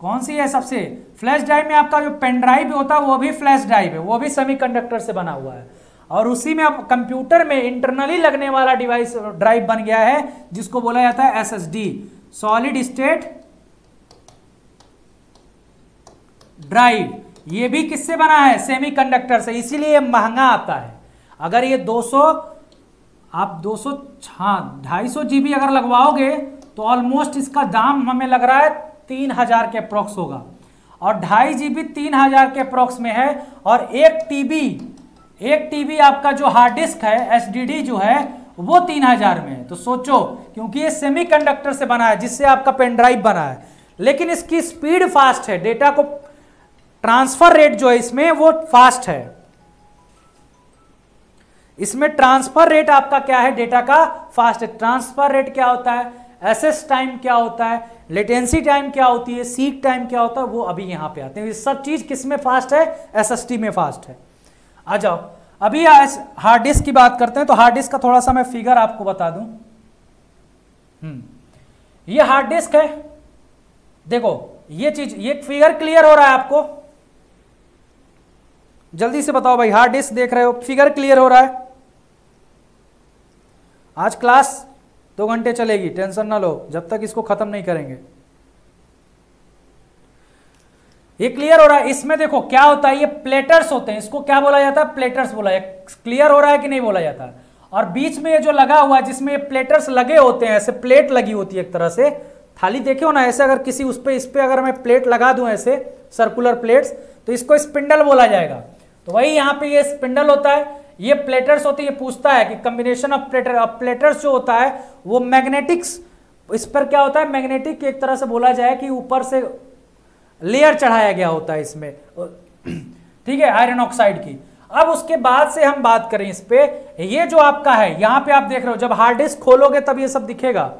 कौन सी है सबसे? फ्लैश ड्राइव में आपका जो पेन ड्राइव होता है, वो भी फ्लैश ड्राइव है, वो भी सेमीकंडक्टर से बना हुआ है। और उसी में अब कंप्यूटर में इंटरनली लगने वाला डिवाइस ड्राइव बन गया है, जिसको बोला जाता है एसएसडी सॉलिड स्टेट ड्राइव ये भी किससे बना है? सेमीकंडक्टर से, इसीलिए महँगा आता है। अगर ये 200 आप 200 हाँ ढाई सौ जीबी अगर लगवाओगे तो ऑलमोस्ट इसका दाम हमें लग रहा है तीन हज़ार के अप्रोक्स होगा। और ढाई जीबी तीन हज़ार के अप्रोक्स में है, और एक टीबी एक टीबी आपका जो हार्ड डिस्क है एस जो है, वो तीन हज़ार में है। तो सोचो, क्योंकि ये सेमीकंडक्टर से बना है, जिससे आपका पेन ड्राइव बना है। लेकिन इसकी स्पीड फास्ट है डेटा को ट्रांसफ़र रेट जो है इसमें, वो फास्ट है। इसमें ट्रांसफ़र रेट आपका क्या है? डेटा का फास्ट ट्रांसफ़र रेट क्या होता है? एसएस टाइम क्या होता है? लेटेंसी टाइम क्या होती है? सीक टाइम क्या होता है? वो अभी यहाँ पे आते हैं। ये सब चीज़ किसमें फास्ट है? एसएसटी में फास्ट है। आ जाओ। अभी हार्ड डिस्क की बात करते हैं तो हार्ड डिस्क का थोड़ा सा मैं फिगर आपको बता दूँ। हम्म। ये हार्ड डिस्क है। देखो, ये चीज़, ये फिगर क्लियर हो रहा है आपको। जल्दी से बताओ भाई हार्ड डिस्क देख रहे हो? फिगर क्लियर हो रहा है। आज क्लास दो घंटे चलेगी टेंशन ना लो, जब तक इसको खत्म नहीं करेंगे। ये क्लियर हो रहा है? इसमें देखो, क्या होता है? ये प्लेटर्स होते हैं। इसको क्या बोला जाता है? प्लेटर्स बोला क्लियर हो। रहा है कि नहीं बोला जाता? और बीच में ये जो लगा हुआ है, जिसमें ये प्लेटर्स लगे होते हैं, ऐसे प्लेट लगी होती है एक तरह से, थाली देखे हो ना, ऐसे अगर किसी उस पर इस पर अगर मैं प्लेट लगा दूँ ऐसे सर्कुलर प्लेट्स तो इसको स्पिंडल बोला जाएगा। तो वही यहाँ पे ये स्पिंडल होता है। ये प्लेटर्स होती है ये पूछता है कि combination of platter of platters जो होता है, वो मैग्नेटिक्स इस पर क्या होता है? मैग्नेटिक एक तरह से बोला जाए कि ऊपर से लेयर चढ़ाया गया होता है इसमें। ठीक है आयरन ऑक्साइड की। अब उसके बाद से हम बात करें इस पे। ये जो आपका है, यहाँ पे आप देख रहे हो, जब हार्ड डिस्क खोलोगे तब ये सब दिखेगा।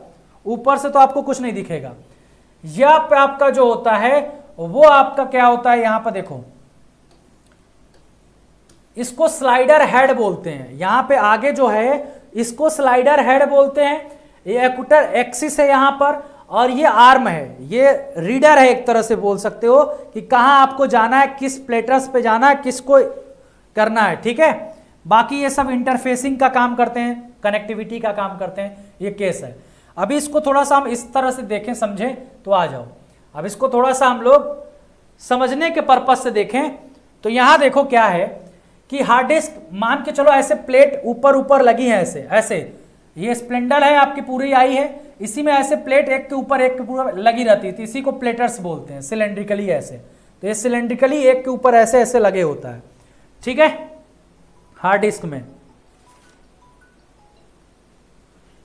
ऊपर से तो आपको कुछ नहीं दिखेगा। यह आपका जो होता है, वो आपका क्या होता है? यहाँ पर देखो। इसको स्लाइडर हेड बोलते हैं। यहाँ पे आगे जो है, इसको स्लाइडर हेड बोलते हैं। ये एक्टर एक्सिस है यहाँ पर और ये आर्म है। ये रीडर है एक तरह से बोल सकते हो कि कहाँ आपको जाना है, किस प्लेटर्स पे जाना है, किसको करना है, ठीक है? बाकी ये सब इंटरफेसिंग का काम करते हैं कनेक्टिविटी का काम करते हैं, ये केस है। अभी इसको थोड़ा सा हम इस तरह से देखें, समझें तो आ जाओ। अब इसको थोड़ा सा हम लोग समझने के पर्पज से देखें तो यहाँ देखो क्या है। कि हार्ड डिस्क मान के चलो ऐसे प्लेट ऊपर ऊपर लगी है ऐसे ऐसे। ये स्प्लेंडर है, आपकी पूरी आई है। इसी में ऐसे प्लेट एक के ऊपर, एक के ऊपर लगी रहती है। तो इसी को प्लेटर्स बोलते हैं सिलेंड्रिकली ऐसे। तो ये सिलेंड्रिकली एक के ऊपर ऐसे ऐसे लगे होता है। ठीक है? हार्ड डिस्क में।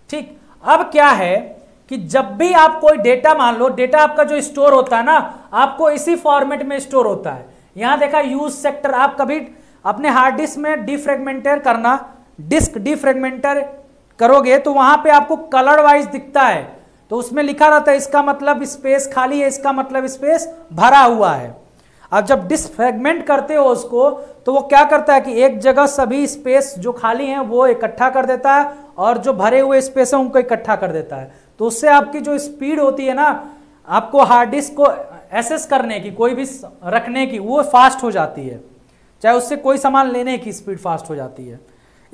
ठीक। अब क्या है कि जब भी आप कोई डेटा मान लो डेटा आपका जो स्टोर होता है ना, आपको इसी फॉर्मेट में स्टोर होता है। यहाँ देखा यूज़ सेक्टर आप कभी अपने हार्ड डिस्क में डिफ्रेगमेंटर करना। डिस्क डिफ्रेगमेंटर करोगे तो वहाँ पे आपको कलर वाइज दिखता है। तो उसमें लिखा रहता है, इसका मतलब स्पेस खाली है, इसका मतलब स्पेस भरा हुआ है। अब जब डिस्फ्रेगमेंट करते हो उसको तो वो क्या करता है कि एक जगह सभी स्पेस जो खाली हैं, वो इकट्ठा कर देता है और जो भरे हुए स्पेस है, उनको इकट्ठा कर देता है। तो उससे आपकी जो स्पीड होती है ना, आपको हार्ड डिस्क को एसेस करने की, कोई भी रखने की, वो फास्ट हो जाती है। चाहे उससे कोई सामान लेने की स्पीड फास्ट हो जाती है।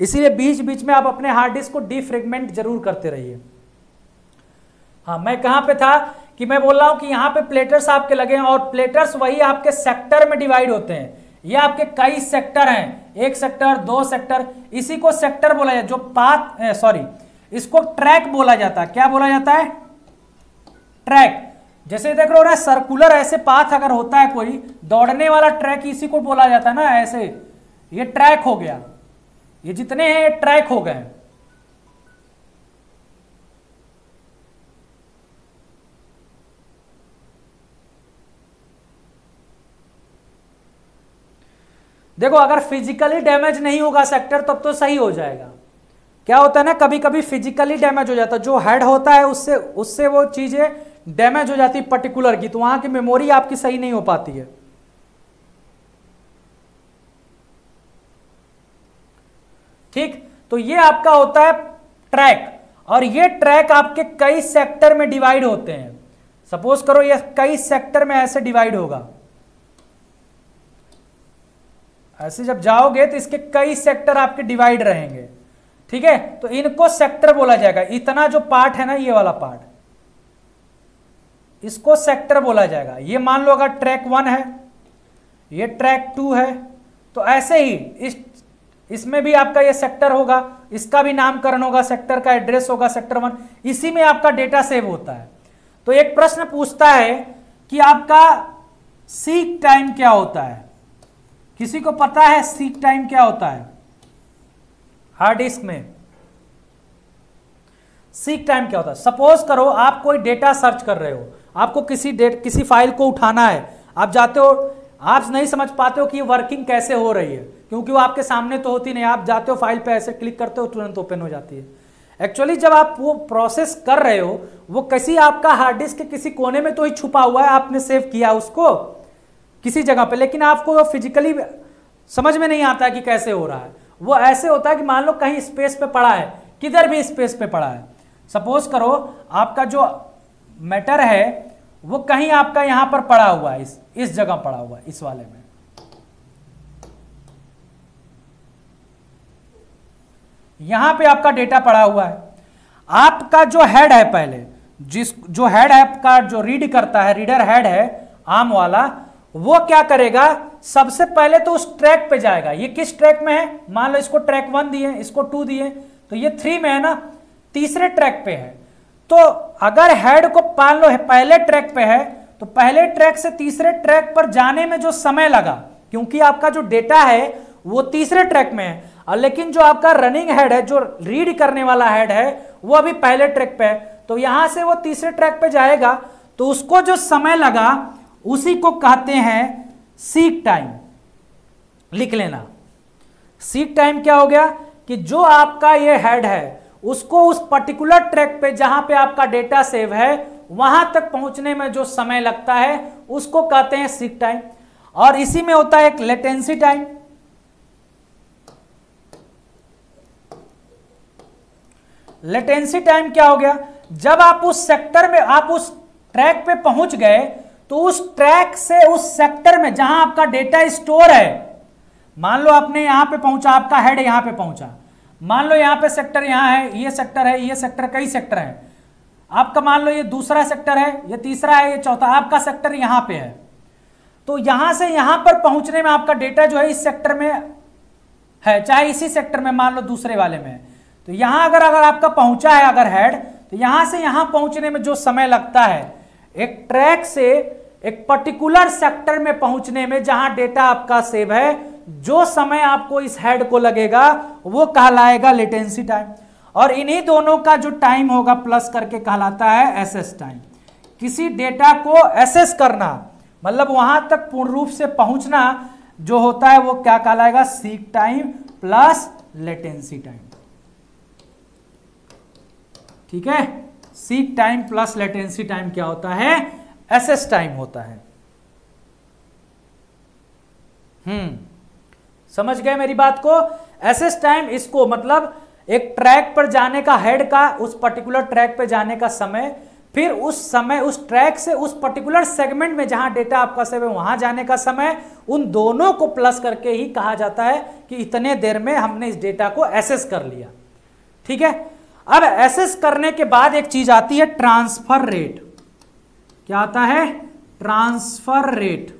इसीलिए बीच बीच में आप अपने हार्ड डिस्क को डिफ्रेगमेंट ज़रूर करते रहिए। हाँ मैं कहाँ पे था कि मैं बोल रहा हूँ कि यहाँ पे प्लेटर्स आपके लगे हैं और प्लेटर्स वही आपके सेक्टर में डिवाइड होते हैं। ये आपके कई सेक्टर हैं। एक सेक्टर दो सेक्टर इसी को सेक्टर बोला जाता है, जो पाथ सॉरी इसको ट्रैक बोला जाता है। क्या बोला जाता है? ट्रैक जैसे देख रहे हो ना सर्कुलर ऐसे पाथ अगर होता है कोई, दौड़ने वाला ट्रैक इसी को बोला जाता है ना, ऐसे। ये ट्रैक हो गया। ये जितने हैं ट्रैक हो गए। देखो, अगर फिजिकली डैमेज नहीं होगा सेक्टर तब तो सही हो जाएगा। क्या होता है ना कभी कभी फिजिकली डैमेज हो जाता है। जो हेड होता है, उससे उससे वो चीज़ें डैमेज हो जाती है पर्टिकुलर की तो वहाँ की मेमोरी आपकी सही नहीं हो पाती है। ठीक? तो ये आपका होता है ट्रैक और ये ट्रैक आपके कई सेक्टर में डिवाइड होते हैं। सपोज़ करो ये कई सेक्टर में ऐसे डिवाइड होगा। ऐसे जब जाओगे तो इसके कई सेक्टर आपके डिवाइड रहेंगे। ठीक है? तो इनको सेक्टर बोला जाएगा। इतना जो पार्ट है ना, ये वाला पार्ट इसको सेक्टर बोला जाएगा। ये मान लो अगर ट्रैक वन है, ये ट्रैक टू है तो ऐसे ही इस, इसमें भी आपका ये सेक्टर होगा, इसका भी नामकरण होगा सेक्टर का एड्रेस होगा सेक्टर वन इसी में आपका डेटा सेव होता है। तो एक प्रश्न पूछता है कि आपका सीक टाइम क्या होता है? किसी को पता है सीक टाइम क्या होता है? हार्ड डिस्क में। सीक टाइम क्या होता है? सपोज़ करो आप कोई डेटा सर्च कर रहे हो आपको किसी डेट, किसी फ़ाइल को उठाना है। आप जाते हो, आप नहीं समझ पाते हो कि वर्किंग कैसे हो रही है। क्योंकि वो आपके सामने तो होती नहीं, आप जाते हो फ़ाइल पे, ऐसे क्लिक करते हो, तुरंत ओपन हो जाती है। एक्चुअली जब आप वो प्रोसेस कर रहे हो, वो किसी आपका हार्ड डिस्क के किसी कोने में तो ही छुपा हुआ है, आपने सेव किया उसको किसी जगह पे। लेकिन आपको वो फिजिकली समझ में नहीं आता कि कैसे हो रहा है। वो ऐसे होता है कि मान लो कहीं स्पेस पे पड़ा है, किधर भी स्पेस पे पड़ा है। सपोज़ करो, आपका जो मैटर है, वो कहीं आपका यहाँ पर पड़ा हुआ है, इस इस जगह पड़ा हुआ है, इस वाले में। यहाँ पे आपका डेटा पड़ा हुआ है। आपका जो हेड है पहले, जिस, जो हेड आपका जो रीड करता है रीडर हेड है, आम वाला, वो क्या करेगा? सबसे पहले तो उस ट्रैक पे जाएगा। ये किस ट्रैक में है? मान लो इसको ट्रैक वन दिए, इसको टू दिए तो ये थ्री में है ना, तीसरे ट्रैक पे है। तो अगर हेड को मान लो, पहले ट्रैक पे है तो पहले ट्रैक से तीसरे ट्रैक पर जाने में जो समय लगा, क्योंकि आपका जो डेटा है, वो तीसरे ट्रैक में है। लेकिन जो आपका रनिंग हेड है, जो रीड करने वाला हेड है, वो अभी पहले ट्रैक पे है। तो यहाँ से वो तीसरे ट्रैक पे जाएगा तो उसको जो समय लगा, उसी को कहते हैं सीक टाइम लिख लेना। सीक टाइम क्या हो गया? कि जो आपका ये हेड है उसको उस पर्टिकुलर ट्रैक पे जहाँ पे आपका डेटा सेव है, वहाँ तक पहुँचने में जो समय लगता है, उसको कहते हैं सीक टाइम और इसी में होता है एक लेटेंसी टाइम लेटेंसी टाइम क्या हो गया? जब आप उस सेक्टर में, आप उस ट्रैक पे पहुँच गए तो उस ट्रैक से उस सेक्टर में जहाँ आपका डेटा स्टोर है, मान लो आपने यहाँ पे पहुँचा, आपका हेड यहाँ पे पहुँचा मान लो यहाँ पे सेक्टर यहाँ है, ये सेक्टर है, ये सेक्टर कई सेक्टर है। आपका मान लो ये दूसरा सेक्टर है, ये तीसरा है, ये चौथा, आपका सेक्टर यहाँ पे है। तो यहाँ से यहाँ पर पहुँचने में आपका डेटा जो है इस सेक्टर में है, चाहे इसी सेक्टर में, मान लो दूसरे वाले में। तो यहाँ अगर अगर आपका पहुँचा है, अगर हेड तो यहाँ से यहाँ पहुँचने में जो समय लगता है, एक ट्रैक से एक पर्टिकुलर सेक्टर में पहुँचने में जहाँ डेटा आपका सेव है जो समय आपको इस हेड को लगेगा, वो कहलाएगा लेटेंसी टाइम और इन्हीं दोनों का जो टाइम होगा प्लस करके कहलाता है एसएस टाइम किसी डेटा को एसेस करना मतलब वहाँ तक पूर्ण रूप से पहुँचना, जो होता है वो क्या कहलाएगा? Seek time plus latency time ठीक है? Seek time plus latency time क्या होता है? एसएस टाइम होता है। हम्म। समझ गए मेरी बात को? एसएस टाइम इसको मतलब एक ट्रैक पर जाने का हेड का, उस पर्टिकुलर ट्रैक पर जाने का समय, फिर उस समय, उस ट्रैक से उस पर्टिकुलर सेगमेंट में जहाँ डेटा आपका सेव है, वहाँ जाने का समय, उन दोनों को प्लस करके ही कहा जाता है कि इतने देर में हमने इस डेटा को एसेस कर लिया। ठीक है? अब एसेस करने के बाद एक चीज़ आती है ट्रांसफ़र रेट क्या आता है? ट्रांसफ़र रेट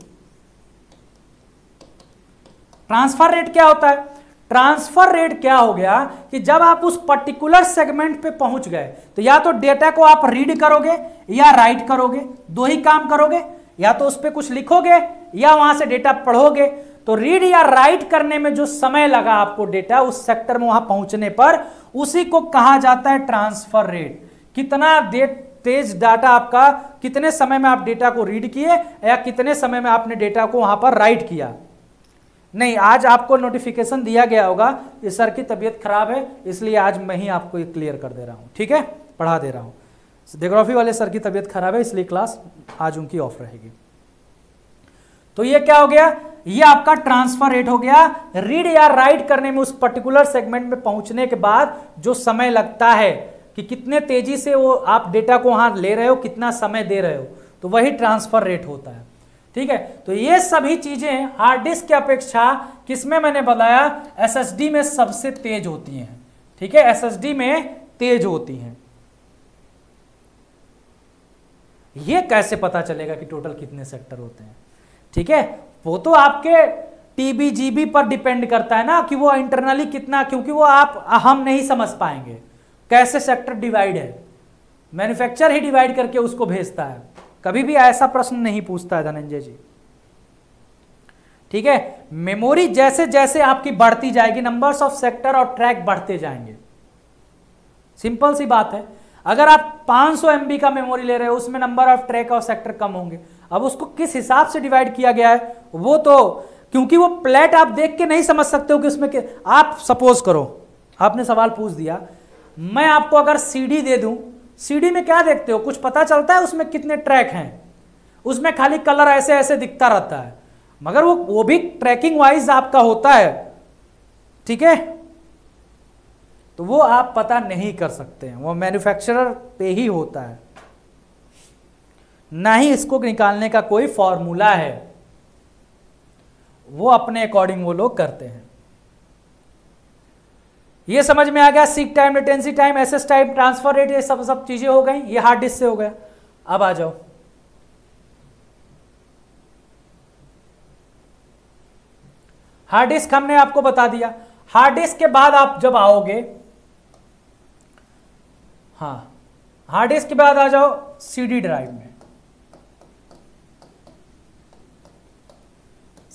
ट्रांसफ़र रेट क्या होता है? ट्रांसफ़र रेट क्या हो गया कि जब आप उस पर्टिकुलर सेगमेंट पे पहुँच गए तो या तो डेटा को आप रीड करोगे, या राइट करोगे, दो ही काम करोगे, या तो उस पर कुछ लिखोगे, या वहाँ से डेटा पढ़ोगे तो रीड या राइट करने में जो समय लगा आपको डेटा उस सेक्टर में वहाँ पहुँचने पर, उसी को कहा जाता है ट्रांसफ़र रेट। कितना तेज डाटा आपका, कितने समय में आप डेटा को रीड किए, या कितने समय में आपने डेटा को वहाँ पर राइट किया? नहीं, आज आपको नोटिफिकेशन दिया गया होगा, कि सर की तबीयत खराब है, इसलिए आज मैं ही आपको ये क्लियर कर दे रहा हूँ, ठीक है? पढ़ा दे रहा हूँ। डेग्राफी वाले सर की तबीयत खराब है, इसलिए क्लास आज उनकी ऑफ़ रहेगी। तो ये क्या हो गया? ये आपका ट्रांसफ़र रेट हो गया। रीड या राइट करने में उस पर्टिकुलर सेगमेंट में पहुँचने के बाद जो समय लगता है, कि कितने तेज़ी से वो आप डेटा को वहाँ ले रहे हो, कितना समय दे रहे हो तो वही ट्रांसफ़र रेट होता है। ठीक है? तो ये सभी चीज़ें हार्ड डिस्क की अपेक्षा किसमें मैंने बताया? एसएसडी में सबसे तेज होती हैं। ठीक है? एसएसडी में तेज होती हैं। ये कैसे पता चलेगा कि टोटल कितने सेक्टर होते हैं? ठीक है? वो तो आपके टीबीजीबी पर डिपेंड करता है ना कि वो इंटरनली कितना, क्योंकि वो आप, हम नहीं समझ पाएँगे। कैसे सेक्टर डिवाइड है? मैन्युफैक्चर ही डिवाइड करके उसको भेजता है। कभी भी ऐसा प्रश्न नहीं पूछता है धनंजय जी। ठीक है? मेमोरी जैसे जैसे आपकी बढ़ती जाएगी नंबर्स ऑफ़ सेक्टर और ट्रैक बढ़ते जाएँगे। सिंपल सी बात है। अगर आप 500 सौ का मेमोरी ले रहे हो, उसमें नंबर ऑफ़ ट्रैक और सेक्टर कम होंगे। अब उसको किस हिसाब से डिवाइड किया गया है, वो तो क्योंकि वो प्लेट आप देख के नहीं समझ सकते हो कि उसमें आप सपोज़ करो, आपने सवाल पूछ दिया। मैं आपको अगर सीडी दे दूँ सीडी में क्या देखते हो? कुछ पता चलता है उसमें कितने ट्रैक हैं? उसमें खाली कलर ऐसे ऐसे दिखता रहता है। मगर वो वो भी ट्रैकिंग वाइज आपका होता है। ठीक है? तो वो आप पता नहीं कर सकते हैं। वो मैन्युफैक्चरर पे ही होता है। ना ही इसको निकालने का कोई फॉर्मूला है। वो अपने अकॉर्डिंग वो लोग करते हैं। ये समझ में आ गया seek time latency time access time transfer rate ये सब सब चीज़ें हो गई, ये हार्ड डिस्क से हो गया। अब आ जाओ। हार्ड डिस्क हमने आपको बता दिया। हार्ड डिस्क के बाद आप जब आओगे हाँ हार्ड डिस्क के बाद आ जाओ सीडी ड्राइव में।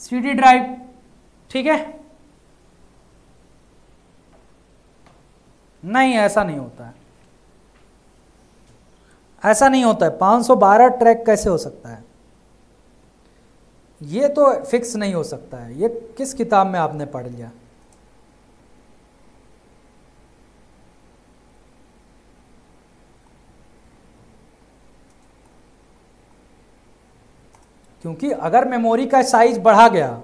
सीडी ड्राइव ठीक है? नहीं, ऐसा नहीं होता है। ऐसा नहीं होता है। 512 ट्रैक कैसे हो सकता है? ये तो फिक्स नहीं हो सकता है। ये किस किताब में आपने पढ़ लिया? क्योंकि अगर मेमोरी का साइज़ बढ़ा गया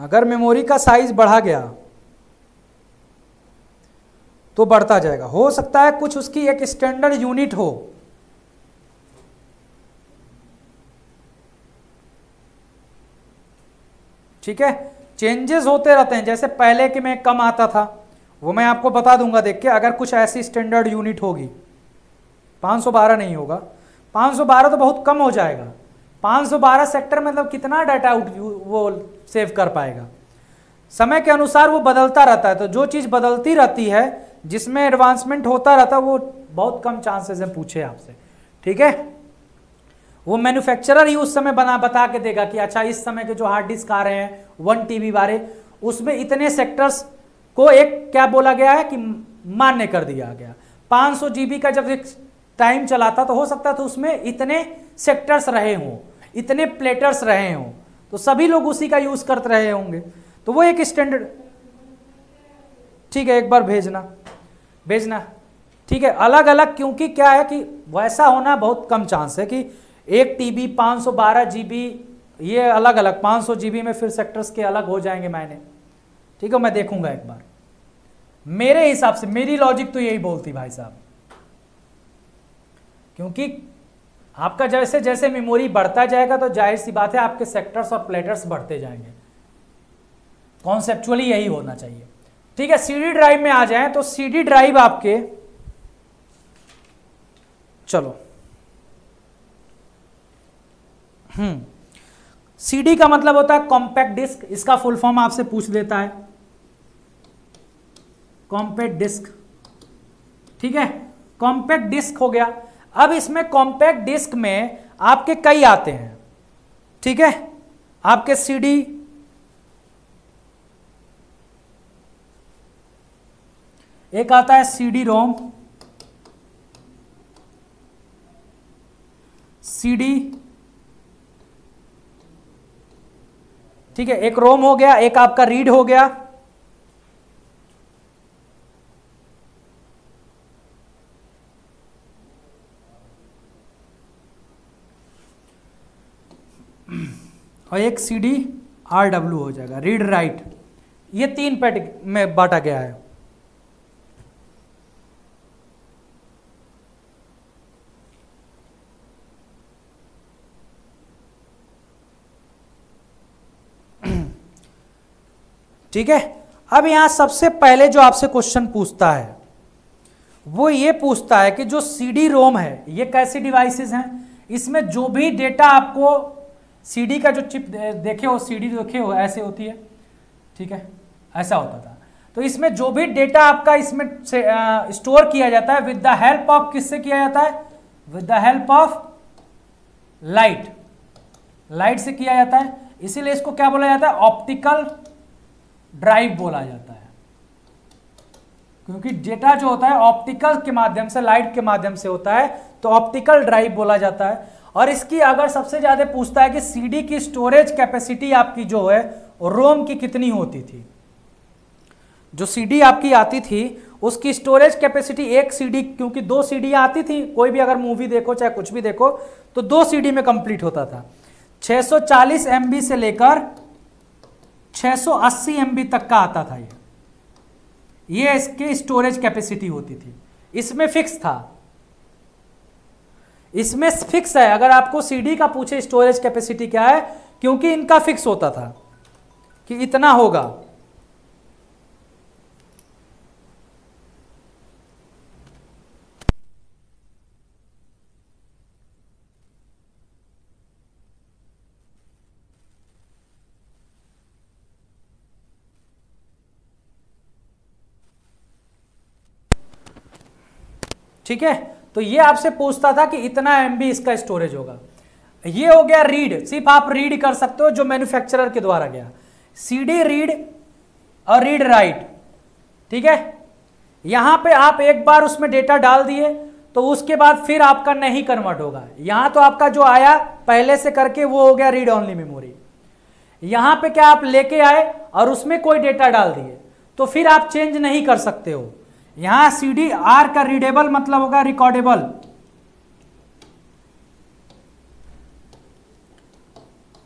अगर मेमोरी का साइज़ बढ़ा गया तो बढ़ता जाएगा। हो सकता है कुछ उसकी एक स्टैंडर्ड यूनिट हो। ठीक है? चेंजेस होते रहते हैं। जैसे पहले के मैं कम आता था, वो मैं आपको बता दूँगा देख के, अगर कुछ ऐसी स्टैंडर्ड यूनिट होगी 512 नहीं होगा। 512 तो बहुत कम हो जाएगा। 512 सेक्टर मतलब कितना डाटा वो सेव कर पाएगा। समय के अनुसार वो बदलता रहता है। तो जो चीज़ बदलती रहती है, जिसमें एडवांसमेंट होता रहता है, वो बहुत कम चांसेस है पूछे आपसे। ठीक है? वो मैन्युफैक्चरर ही उस समय बना, बता के देगा कि अच्छा इस समय के जो हार्ड डिस्क आ रहे हैं वन टीबी वाले, उसमें इतने सेक्टर्स को एक क्या बोला गया है कि मान्य कर दिया गया। 500 जीबी का जब एक टाइम चलाता तो हो सकता था उसमें इतने सेक्टर्स रहे हों, इतने प्लेटर्स रहे हों। तो सभी लोग उसी का यूज़ करते रहे होंगे। तो वो एक स्टैंडर्ड ठीक है, एक बार भेजना। भेजना। ठीक है अलग अलग क्योंकि क्या है कि वैसा होना बहुत कम चांस है कि एक टीबी 512 जीबी ये अलग अलग 500 जीबी में फिर सेक्टर्स के अलग हो जाएँगे मैंने ठीक है, मैं देखूँगा एक बार। मेरे हिसाब से, मेरी लॉजिक तो यही बोलती भाई साहब। क्योंकि आपका जैसे जैसे मेमोरी बढ़ता जाएगा तो ज़ाहिर सी बात है आपके सेक्टर्स और प्लेटर्स बढ़ते जाएँगे। कॉन्सेप्चुअली यही होना चाहिए। ठीक है सीडी ड्राइव में आ जाए तो सीडी ड्राइव आपके चलो। हम्म। सीडी का मतलब होता है कॉम्पैक्ट डिस्क इसका फुल फॉर्म आपसे पूछ देता है। कॉम्पैक्ट डिस्क ठीक है? कॉम्पैक्ट डिस्क हो गया। अब इसमें कॉम्पैक्ट डिस्क में आपके कई आते हैं। ठीक है? आपके सीडी एक आता है सीडी रोम सीडी ठीक है? एक रोम हो गया, एक आपका रीड हो गया। और एक सी डी आर डब्ल्यू हो जाएगा रीड राइट ये तीन पैट में बांटा गया है। [clears throat] ठीक है? अब यहाँ सबसे पहले जो आपसे क्वेश्चन पूछता है, वो ये पूछता है कि जो सीडी रोम है, ये कैसी डिवाइसेस हैं? इसमें जो भी डेटा आपको सीडी का जो चिप देखे हो सीडी देखे हो, ऐसे होती है। ठीक है? ऐसा होता था। तो इसमें जो भी डेटा आपका इसमें से स्टोर किया जाता है, विद द हेल्प ऑफ़ किससे किया जाता है? With the help of light. Light से किया जाता है। इसीलिए इसको क्या बोला जाता है? ऑप्टिकल ड्राइव बोला जाता है। क्योंकि डेटा जो होता है, ऑप्टिकल के माध्यम से, लाइट के माध्यम से होता है तो ऑप्टिकल ड्राइव बोला जाता है। और इसकी अगर सबसे ज़्यादा पूछता है कि सीडी की स्टोरेज कैपेसिटी आपकी जो है रोम की कितनी होती थी? जो सीडी आपकी आती थी, उसकी स्टोरेज कैपेसिटी एक सीडी क्योंकि दो सीडी आती थी, कोई भी अगर मूवी देखो, चाहे कुछ भी देखो तो दो सीडी में कंप्लीट होता था। 640 एमबी से लेकर 680 एमबी तक का आता था ये। ये इसकी स्टोरेज कैपेसिटी होती थी। इसमें फिक्स था। इसमें फिक्स है। अगर आपको सीडी का पूछे स्टोरेज कैपेसिटी क्या है? क्योंकि इनका फिक्स होता था कि इतना होगा। ठीक है? तो ये आपसे पूछता था कि इतना एमबी इसका स्टोरेज होगा। ये हो गया रीड सिर्फ़ आप रीड कर सकते हो जो मैन्युफैक्चरर के द्वारा गया। सीडी रीड और रीड राइट ठीक है? यहाँ पे आप एक बार उसमें डेटा डाल दिए तो उसके बाद फिर आपका नहीं कन्वर्ट होगा। यहाँ तो आपका जो आया, पहले से करके वो हो गया रीड ओनली मेमोरी यहाँ पे क्या आप लेके आए और उसमें कोई डेटा डाल दिए तो फिर आप चेंज नहीं कर सकते हो। यहाँ सी डी आर का रीडेबल मतलब होगा रिकॉर्डेबल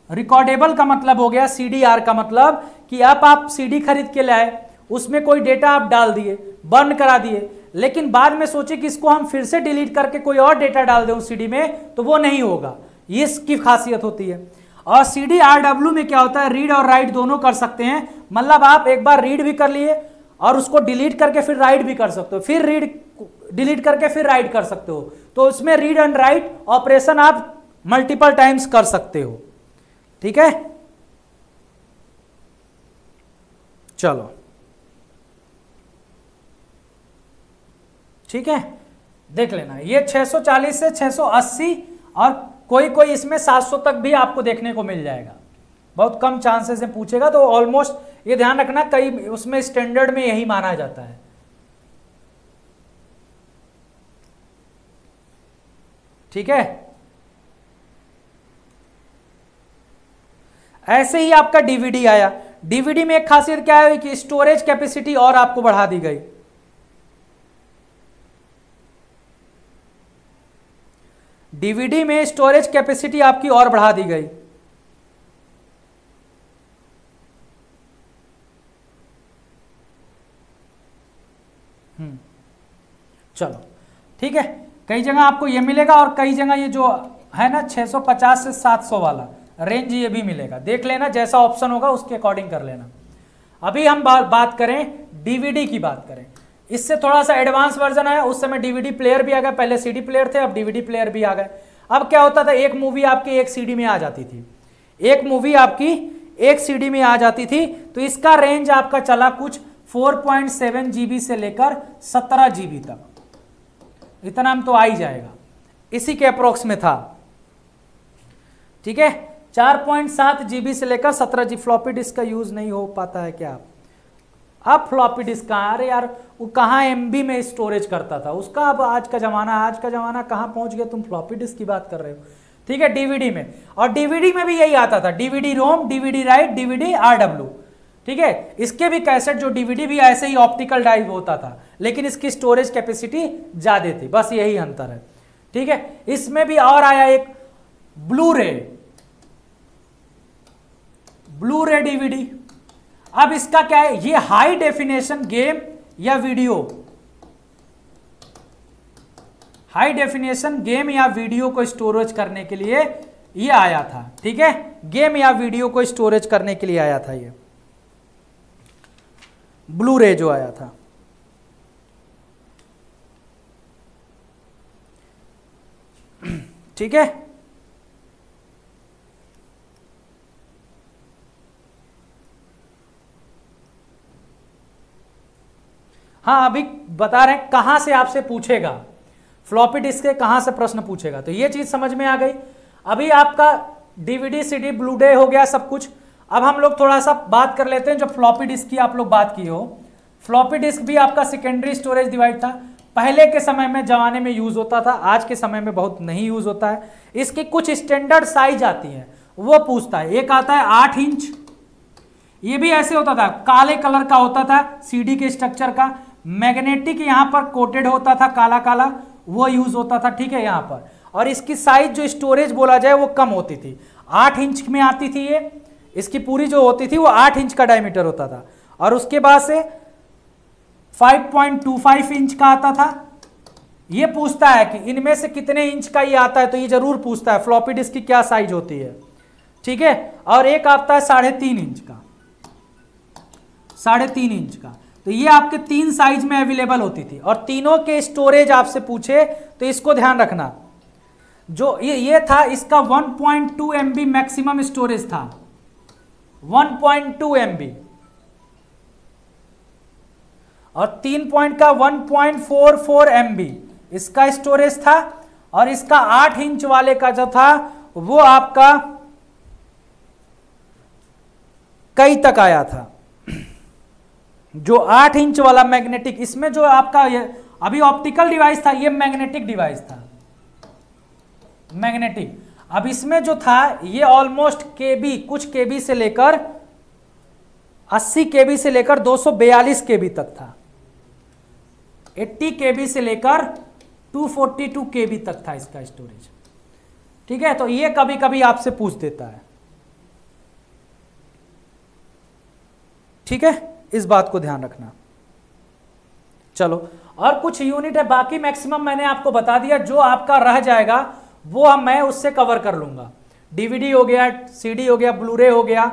रिकॉर्डेबल का मतलब हो गया सी डी आर का मतलब कि अब आप सीडी खरीद के लाए, उसमें कोई डेटा आप डाल दिए बर्न करा दिए, लेकिन बाद में सोचे कि इसको हम फिर से डिलीट करके कोई और डेटा डाल दें उस सीडी में तो वो नहीं होगा। ये इसकी खासियत होती है। और सी डी आर डब्ल्यू में क्या होता है? रीड और राइट दोनों कर सकते हैं। मतलब आप एक बार रीड भी कर लिए और उसको डिलीट करके फिर राइट भी कर सकते हो। फिर रीड डिलीट करके फिर राइट कर सकते हो। तो उसमें रीड एंड राइट ऑपरेशन आप मल्टीपल टाइम्स कर सकते हो। ठीक है? चलो। ठीक है? देख लेना। ये 640 से 680 और कोई कोई इसमें 700 तक भी आपको देखने को मिल जाएगा। बहुत कम चांसेस है पूछेगा तो ऑलमोस्ट ये ध्यान रखना, कई उसमें स्टैंडर्ड में यही माना जाता है। ठीक है? ऐसे ही आपका डीवीडी आया। डीवीडी में एक खासियत क्या है कि स्टोरेज कैपेसिटी और आपको बढ़ा दी गई। डीवीडी में स्टोरेज कैपेसिटी आपकी और बढ़ा दी गई। चलो। ठीक है? कई जगह आपको ये मिलेगा और कई जगह ये जो है ना 650 से 700 वाला रेंज ये भी मिलेगा। देख लेना जैसा ऑप्शन होगा उसके अकॉर्डिंग कर लेना। अभी हम बा, बात करें डीवीडी की बात करें। इससे थोड़ा सा एडवांस वर्जन आया उस समय डीवीडी प्लेयर भी आ गया पहले सीडी प्लेयर थे अब डीवीडी प्लेयर भी आ गए। अब क्या होता था एक मूवी आपकी एक सीडी में आ जाती थी। एक मूवी आपकी एक सीडी में आ जाती थी तो इसका रेंज आपका चला कुछ 4.7 जीबी से लेकर 17 जीबी तक। इतना तो आ ही जाएगा। इसी के अप्रोक्स में था। ठीक है? 4.7 जीबी से लेकर 17 जी फ्लॉपी डिस्क का यूज़ नहीं हो पाता है क्या? अब फ्लॉपी डिस्क कहाँ? अरे यार, वो कहाँ एम में स्टोरेज करता था? उसका अब आज का जमाना, आज का जमाना कहाँ पहुँच गया? तुम फ्लॉपी डिस्क की बात कर रहे हो। ठीक है? डीवीडी में। और डीवीडी में भी यही आता था। DVD ROM DVD write DVD RW ठीक है? इसके भी कैसेट जो डीवीडी भी ऐसे ही ऑप्टिकल ड्राइव होता था। लेकिन इसकी स्टोरेज कैपेसिटी ज़्यादा थी। बस यही अंतर है। ठीक है? इसमें भी और आया एक ब्लू रे ब्लू रे डीवीडी अब इसका क्या है? ये हाई डेफिनेशन गेम या वीडियो हाई डेफिनेशन गेम या वीडियो को स्टोरेज करने के लिए ये आया था। ठीक है? गेम या वीडियो को स्टोरेज करने के लिए आया था ये। ब्लू रे जो आया था। ठीक है? हाँ अभी बता रहे हैं कहाँ से आपसे पूछेगा। फ्लॉपी डिस्क के कहाँ से प्रश्न पूछेगा? तो ये चीज़ समझ में आ गई। अभी आपका डीवीडी सीडी ब्लू डे हो गया सब कुछ। अब हम लोग थोड़ा सा बात कर लेते हैं, जो फ्लॉपी डिस्क की आप लोग बात की हो। फ्लॉपी डिस्क भी आपका सेकेंडरी स्टोरेज डिवाइस था। पहले के समय में, जमाने में यूज़ होता था, आज के समय में बहुत नहीं यूज़ होता है। इसकी कुछ स्टैंडर्ड साइज़ आती है। वो पूछता है, एक आता है आठ इंच ये भी ऐसे होता था, काले कलर का होता था सीडी के स्ट्रक्चर का। मैग्नेटिक यहाँ पर कोटेड होता था काला काला वो यूज़ होता था, ठीक है, यहाँ पर। और इसकी साइज़ जो स्टोरेज बोला जाए, वो कम होती थी। आठ इंच में आती थी ये इसकी पूरी जो होती थी वो आठ इंच का डायमीटर होता था। और उसके बाद से 5.25 इंच का आता था। ये पूछता है कि इनमें से कितने इंच का ये आता है तो ये ज़रूर पूछता है फ्लॉपी डिस्क की क्या साइज़ होती है? ठीक है? और एक आता है साढ़े तीन इंच का। साढ़े तीन इंच का। तो ये आपके तीन साइज़ में अवेलेबल होती थी। और तीनों के स्टोरेज आपसे पूछे तो इसको ध्यान रखना। जो ये ये था, इसका 1.2 पॉइंट मैक्सिमम स्टोरेज था। 1.2 पॉइंट और तीन पॉइंट का 1.44 पॉइंट इसका स्टोरेज था और इसका आठ इंच वाले का जो था, वो आपका कई तक आया था। जो आठ इंच वाला मैग्नेटिक इसमें जो आपका ये, अभी ऑप्टिकल डिवाइस था, ये मैग्नेटिक डिवाइस था। मैग्नेटिक अब इसमें जो था, ये ऑलमोस्ट केबी कुछ केबी से लेकर 80 केबी से लेकर 242 केबी तक था। 80 केबी से लेकर 242 के बी तक था इसका स्टोरेज ठीक है तो ये कभी कभी आपसे पूछ देता है। ठीक है, इस बात को ध्यान रखना। चलो, और कुछ यूनिट है, बाकी मैक्सिमम मैंने आपको बता दिया, जो आपका रह जाएगा वो हम मैं उससे कवर कर लूँगा। डीवीडी हो गया सीडी हो गया ब्लूरे हो गया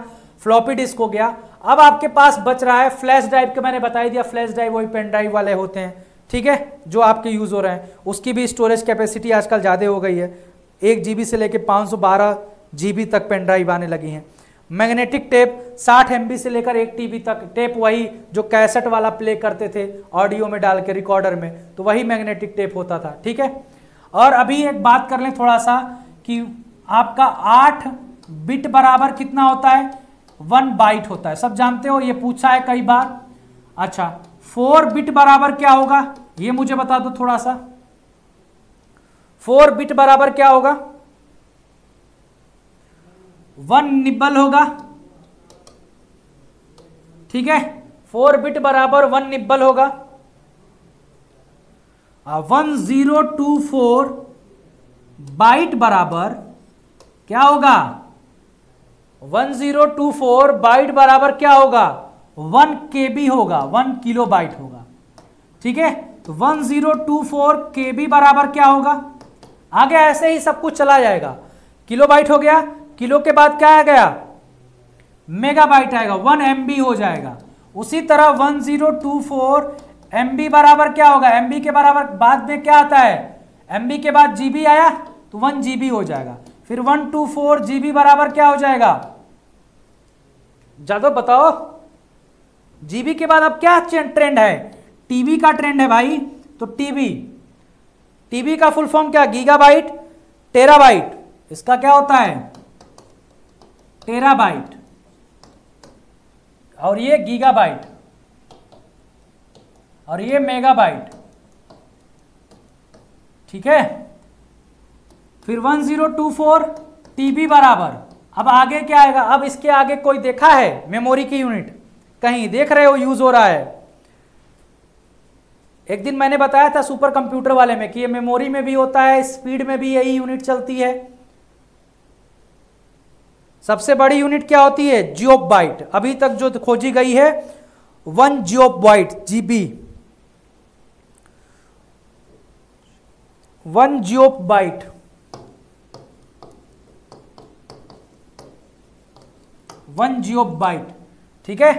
फ्लॉपी डिस्क हो गया। अब आपके पास बच रहा है फ्लैश ड्राइव के, मैंने बता दिया फ्लैश ड्राइव वही पेन ड्राइव वाले होते हैं, ठीक है? जो आपके यूज़ हो रहे हैं। उसकी भी स्टोरेज कैपेसिटी आजकल ज़्यादा हो गई है। एक जीबी से लेकर 512 जीबी तक पेन ड्राइव आने लगी हैं। मैग्नेटिक टेप 60 एमबी से लेकर एक टीबी तक टेप वही जो कैसेट वाला प्ले करते थे ऑडियो में डाल के रिकॉर्डर में तो वही मैग्नेटिक टेप होता था, ठीक है? और अभी एक बात कर लें थोड़ा सा कि आपका आठ बिट बराबर कितना होता है? वन बाइट होता है। सब जानते हो, ये पूछा है कई बार। अच्छा फोर बिट बराबर क्या होगा? ये मुझे बता दो थोड़ा सा। फोर बिट बराबर क्या होगा? वन निब्बल होगा। ठीक है? फोर बिट बराबर वन निब्बल होगा। One zero two four byte बराबर क्या होगा? One zero two four byte बराबर क्या होगा? वन के बी होगा, वन किलो बाइट होगा। ठीक है? तो one zero two four K B बराबर क्या होगा? आगे ऐसे ही सब कुछ चला जाएगा। किलो बाइट हो गया। किलो के बाद क्या आ गया? मेगा बाइट आएगा, वन एम हो जाएगा। उसी तरह one zero two four MB बराबर क्या होगा? एम बी के बराबर बाद में क्या आता है? एम बी के बाद जीबी आया तो वन जीबी हो जाएगा। फिर वन, टू, फोर जीबी बराबर क्या हो जाएगा? जादव बताओ। जीबी के बाद अब क्या ट्रेंड है? टीबी का ट्रेंड है भाई। तो टीबी टीबी का फुल फॉर्म क्या? गीगाबाइट टेराबाइट इसका क्या होता है? टेराबाइट और ये गीगाबाइट और ये मेगाबाइट ठीक है? फिर 1024 टीबी बराबर। अब आगे क्या आएगा? अब इसके आगे कोई देखा है? मेमोरी की यूनिट कहीं देख रहे हो? यूज़ हो रहा है। एक दिन मैंने बताया था सुपर कंप्यूटर वाले में कि ये मेमोरी में भी होता है स्पीड में भी यही यूनिट चलती है। सबसे बड़ी यूनिट क्या होती है? जियोप बाइट अभी तक जो खोजी गई है one geopbyte GB one geopbyte one geobyte ठीक है?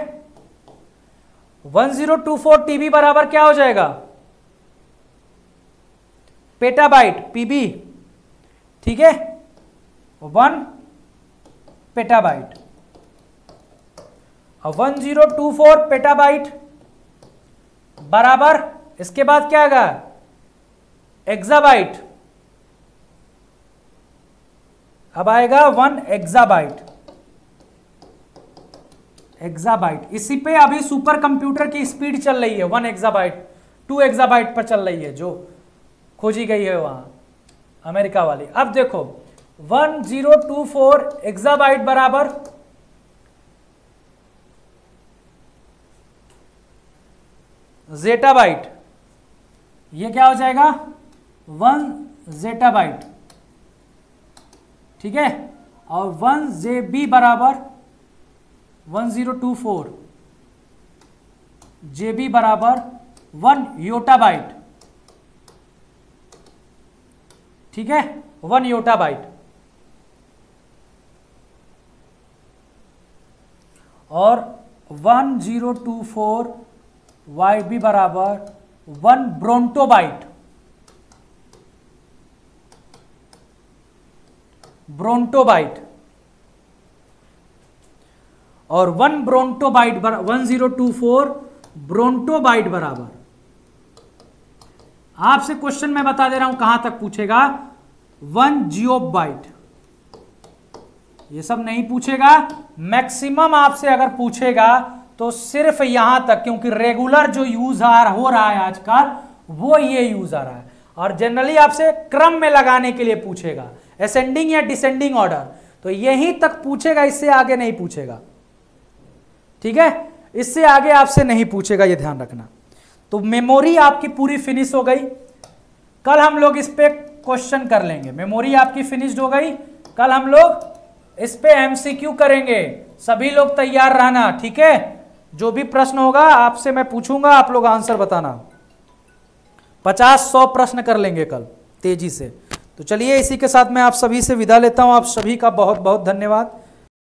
One zero two four TB बराबर क्या हो जाएगा? पेटाबाइट पीबी ठीक है? One petabyte one zero two four petabyte बराबर, इसके बाद क्या आएगा? एक्साबाइट अब आएगा वन एक्साबाइट एक्साबाइट इसी पे अभी सुपर कंप्यूटर की स्पीड चल रही है वन एक्साबाइट टू एक्साबाइट पर चल रही है जो खोजी गई है वहाँ, अमेरिका वाली। अब देखो one zero two four exabyte बराबर। जेटा बाइट ये क्या हो जाएगा? One zettabyte. ठीक है? और वन जे बी बराबर one zero two four. Z B बराबर वन योटा बाइट। ठीक है? One yottabyte. और one zero two four Y B बराबर वन ब्रोंटोबाइट ब्रोंटोबाइट। और one brontobyte one zero two four brontobyte बराबर। आपसे क्वेश्चन मैं बता दे रहा हूँ, कहाँ तक पूछेगा? One geobyte. ये सब नहीं पूछेगा। मैक्सिमम आपसे अगर पूछेगा तो सिर्फ़ यहाँ तक, क्योंकि रेगुलर जो यूज़ आ हो रहा है आजकल, वो ये यूज़ आ रहा है। और जनरली आपसे क्रम में लगाने के लिए पूछेगा। असेंडिंग या डिसेंडिंग ऑर्डर तो यहीं तक पूछेगा, इससे आगे नहीं पूछेगा। ठीक है? इससे आगे आपसे नहीं पूछेगा, ये ध्यान रखना। तो मेमोरी आपकी पूरी फिनिश हो गई। कल हम लोग इस पे क्वेश्चन कर लेंगे। मेमोरी आपकी फिनिश्ड हो गई। कल हम लोग इस पे एमसीक्यू करेंगे। सभी लोग तैयार रहना, ठीक है? जो भी प्रश्न होगा, आपसे मैं पूछूँगा, आप लोग आंसर बताना। पचास सौ प्रश्न कर लेंगे कल, तेज़ी से। तो चलिए इसी के साथ मैं आप सभी से विदा लेता हूँ। आप सभी का बहुत बहुत धन्यवाद।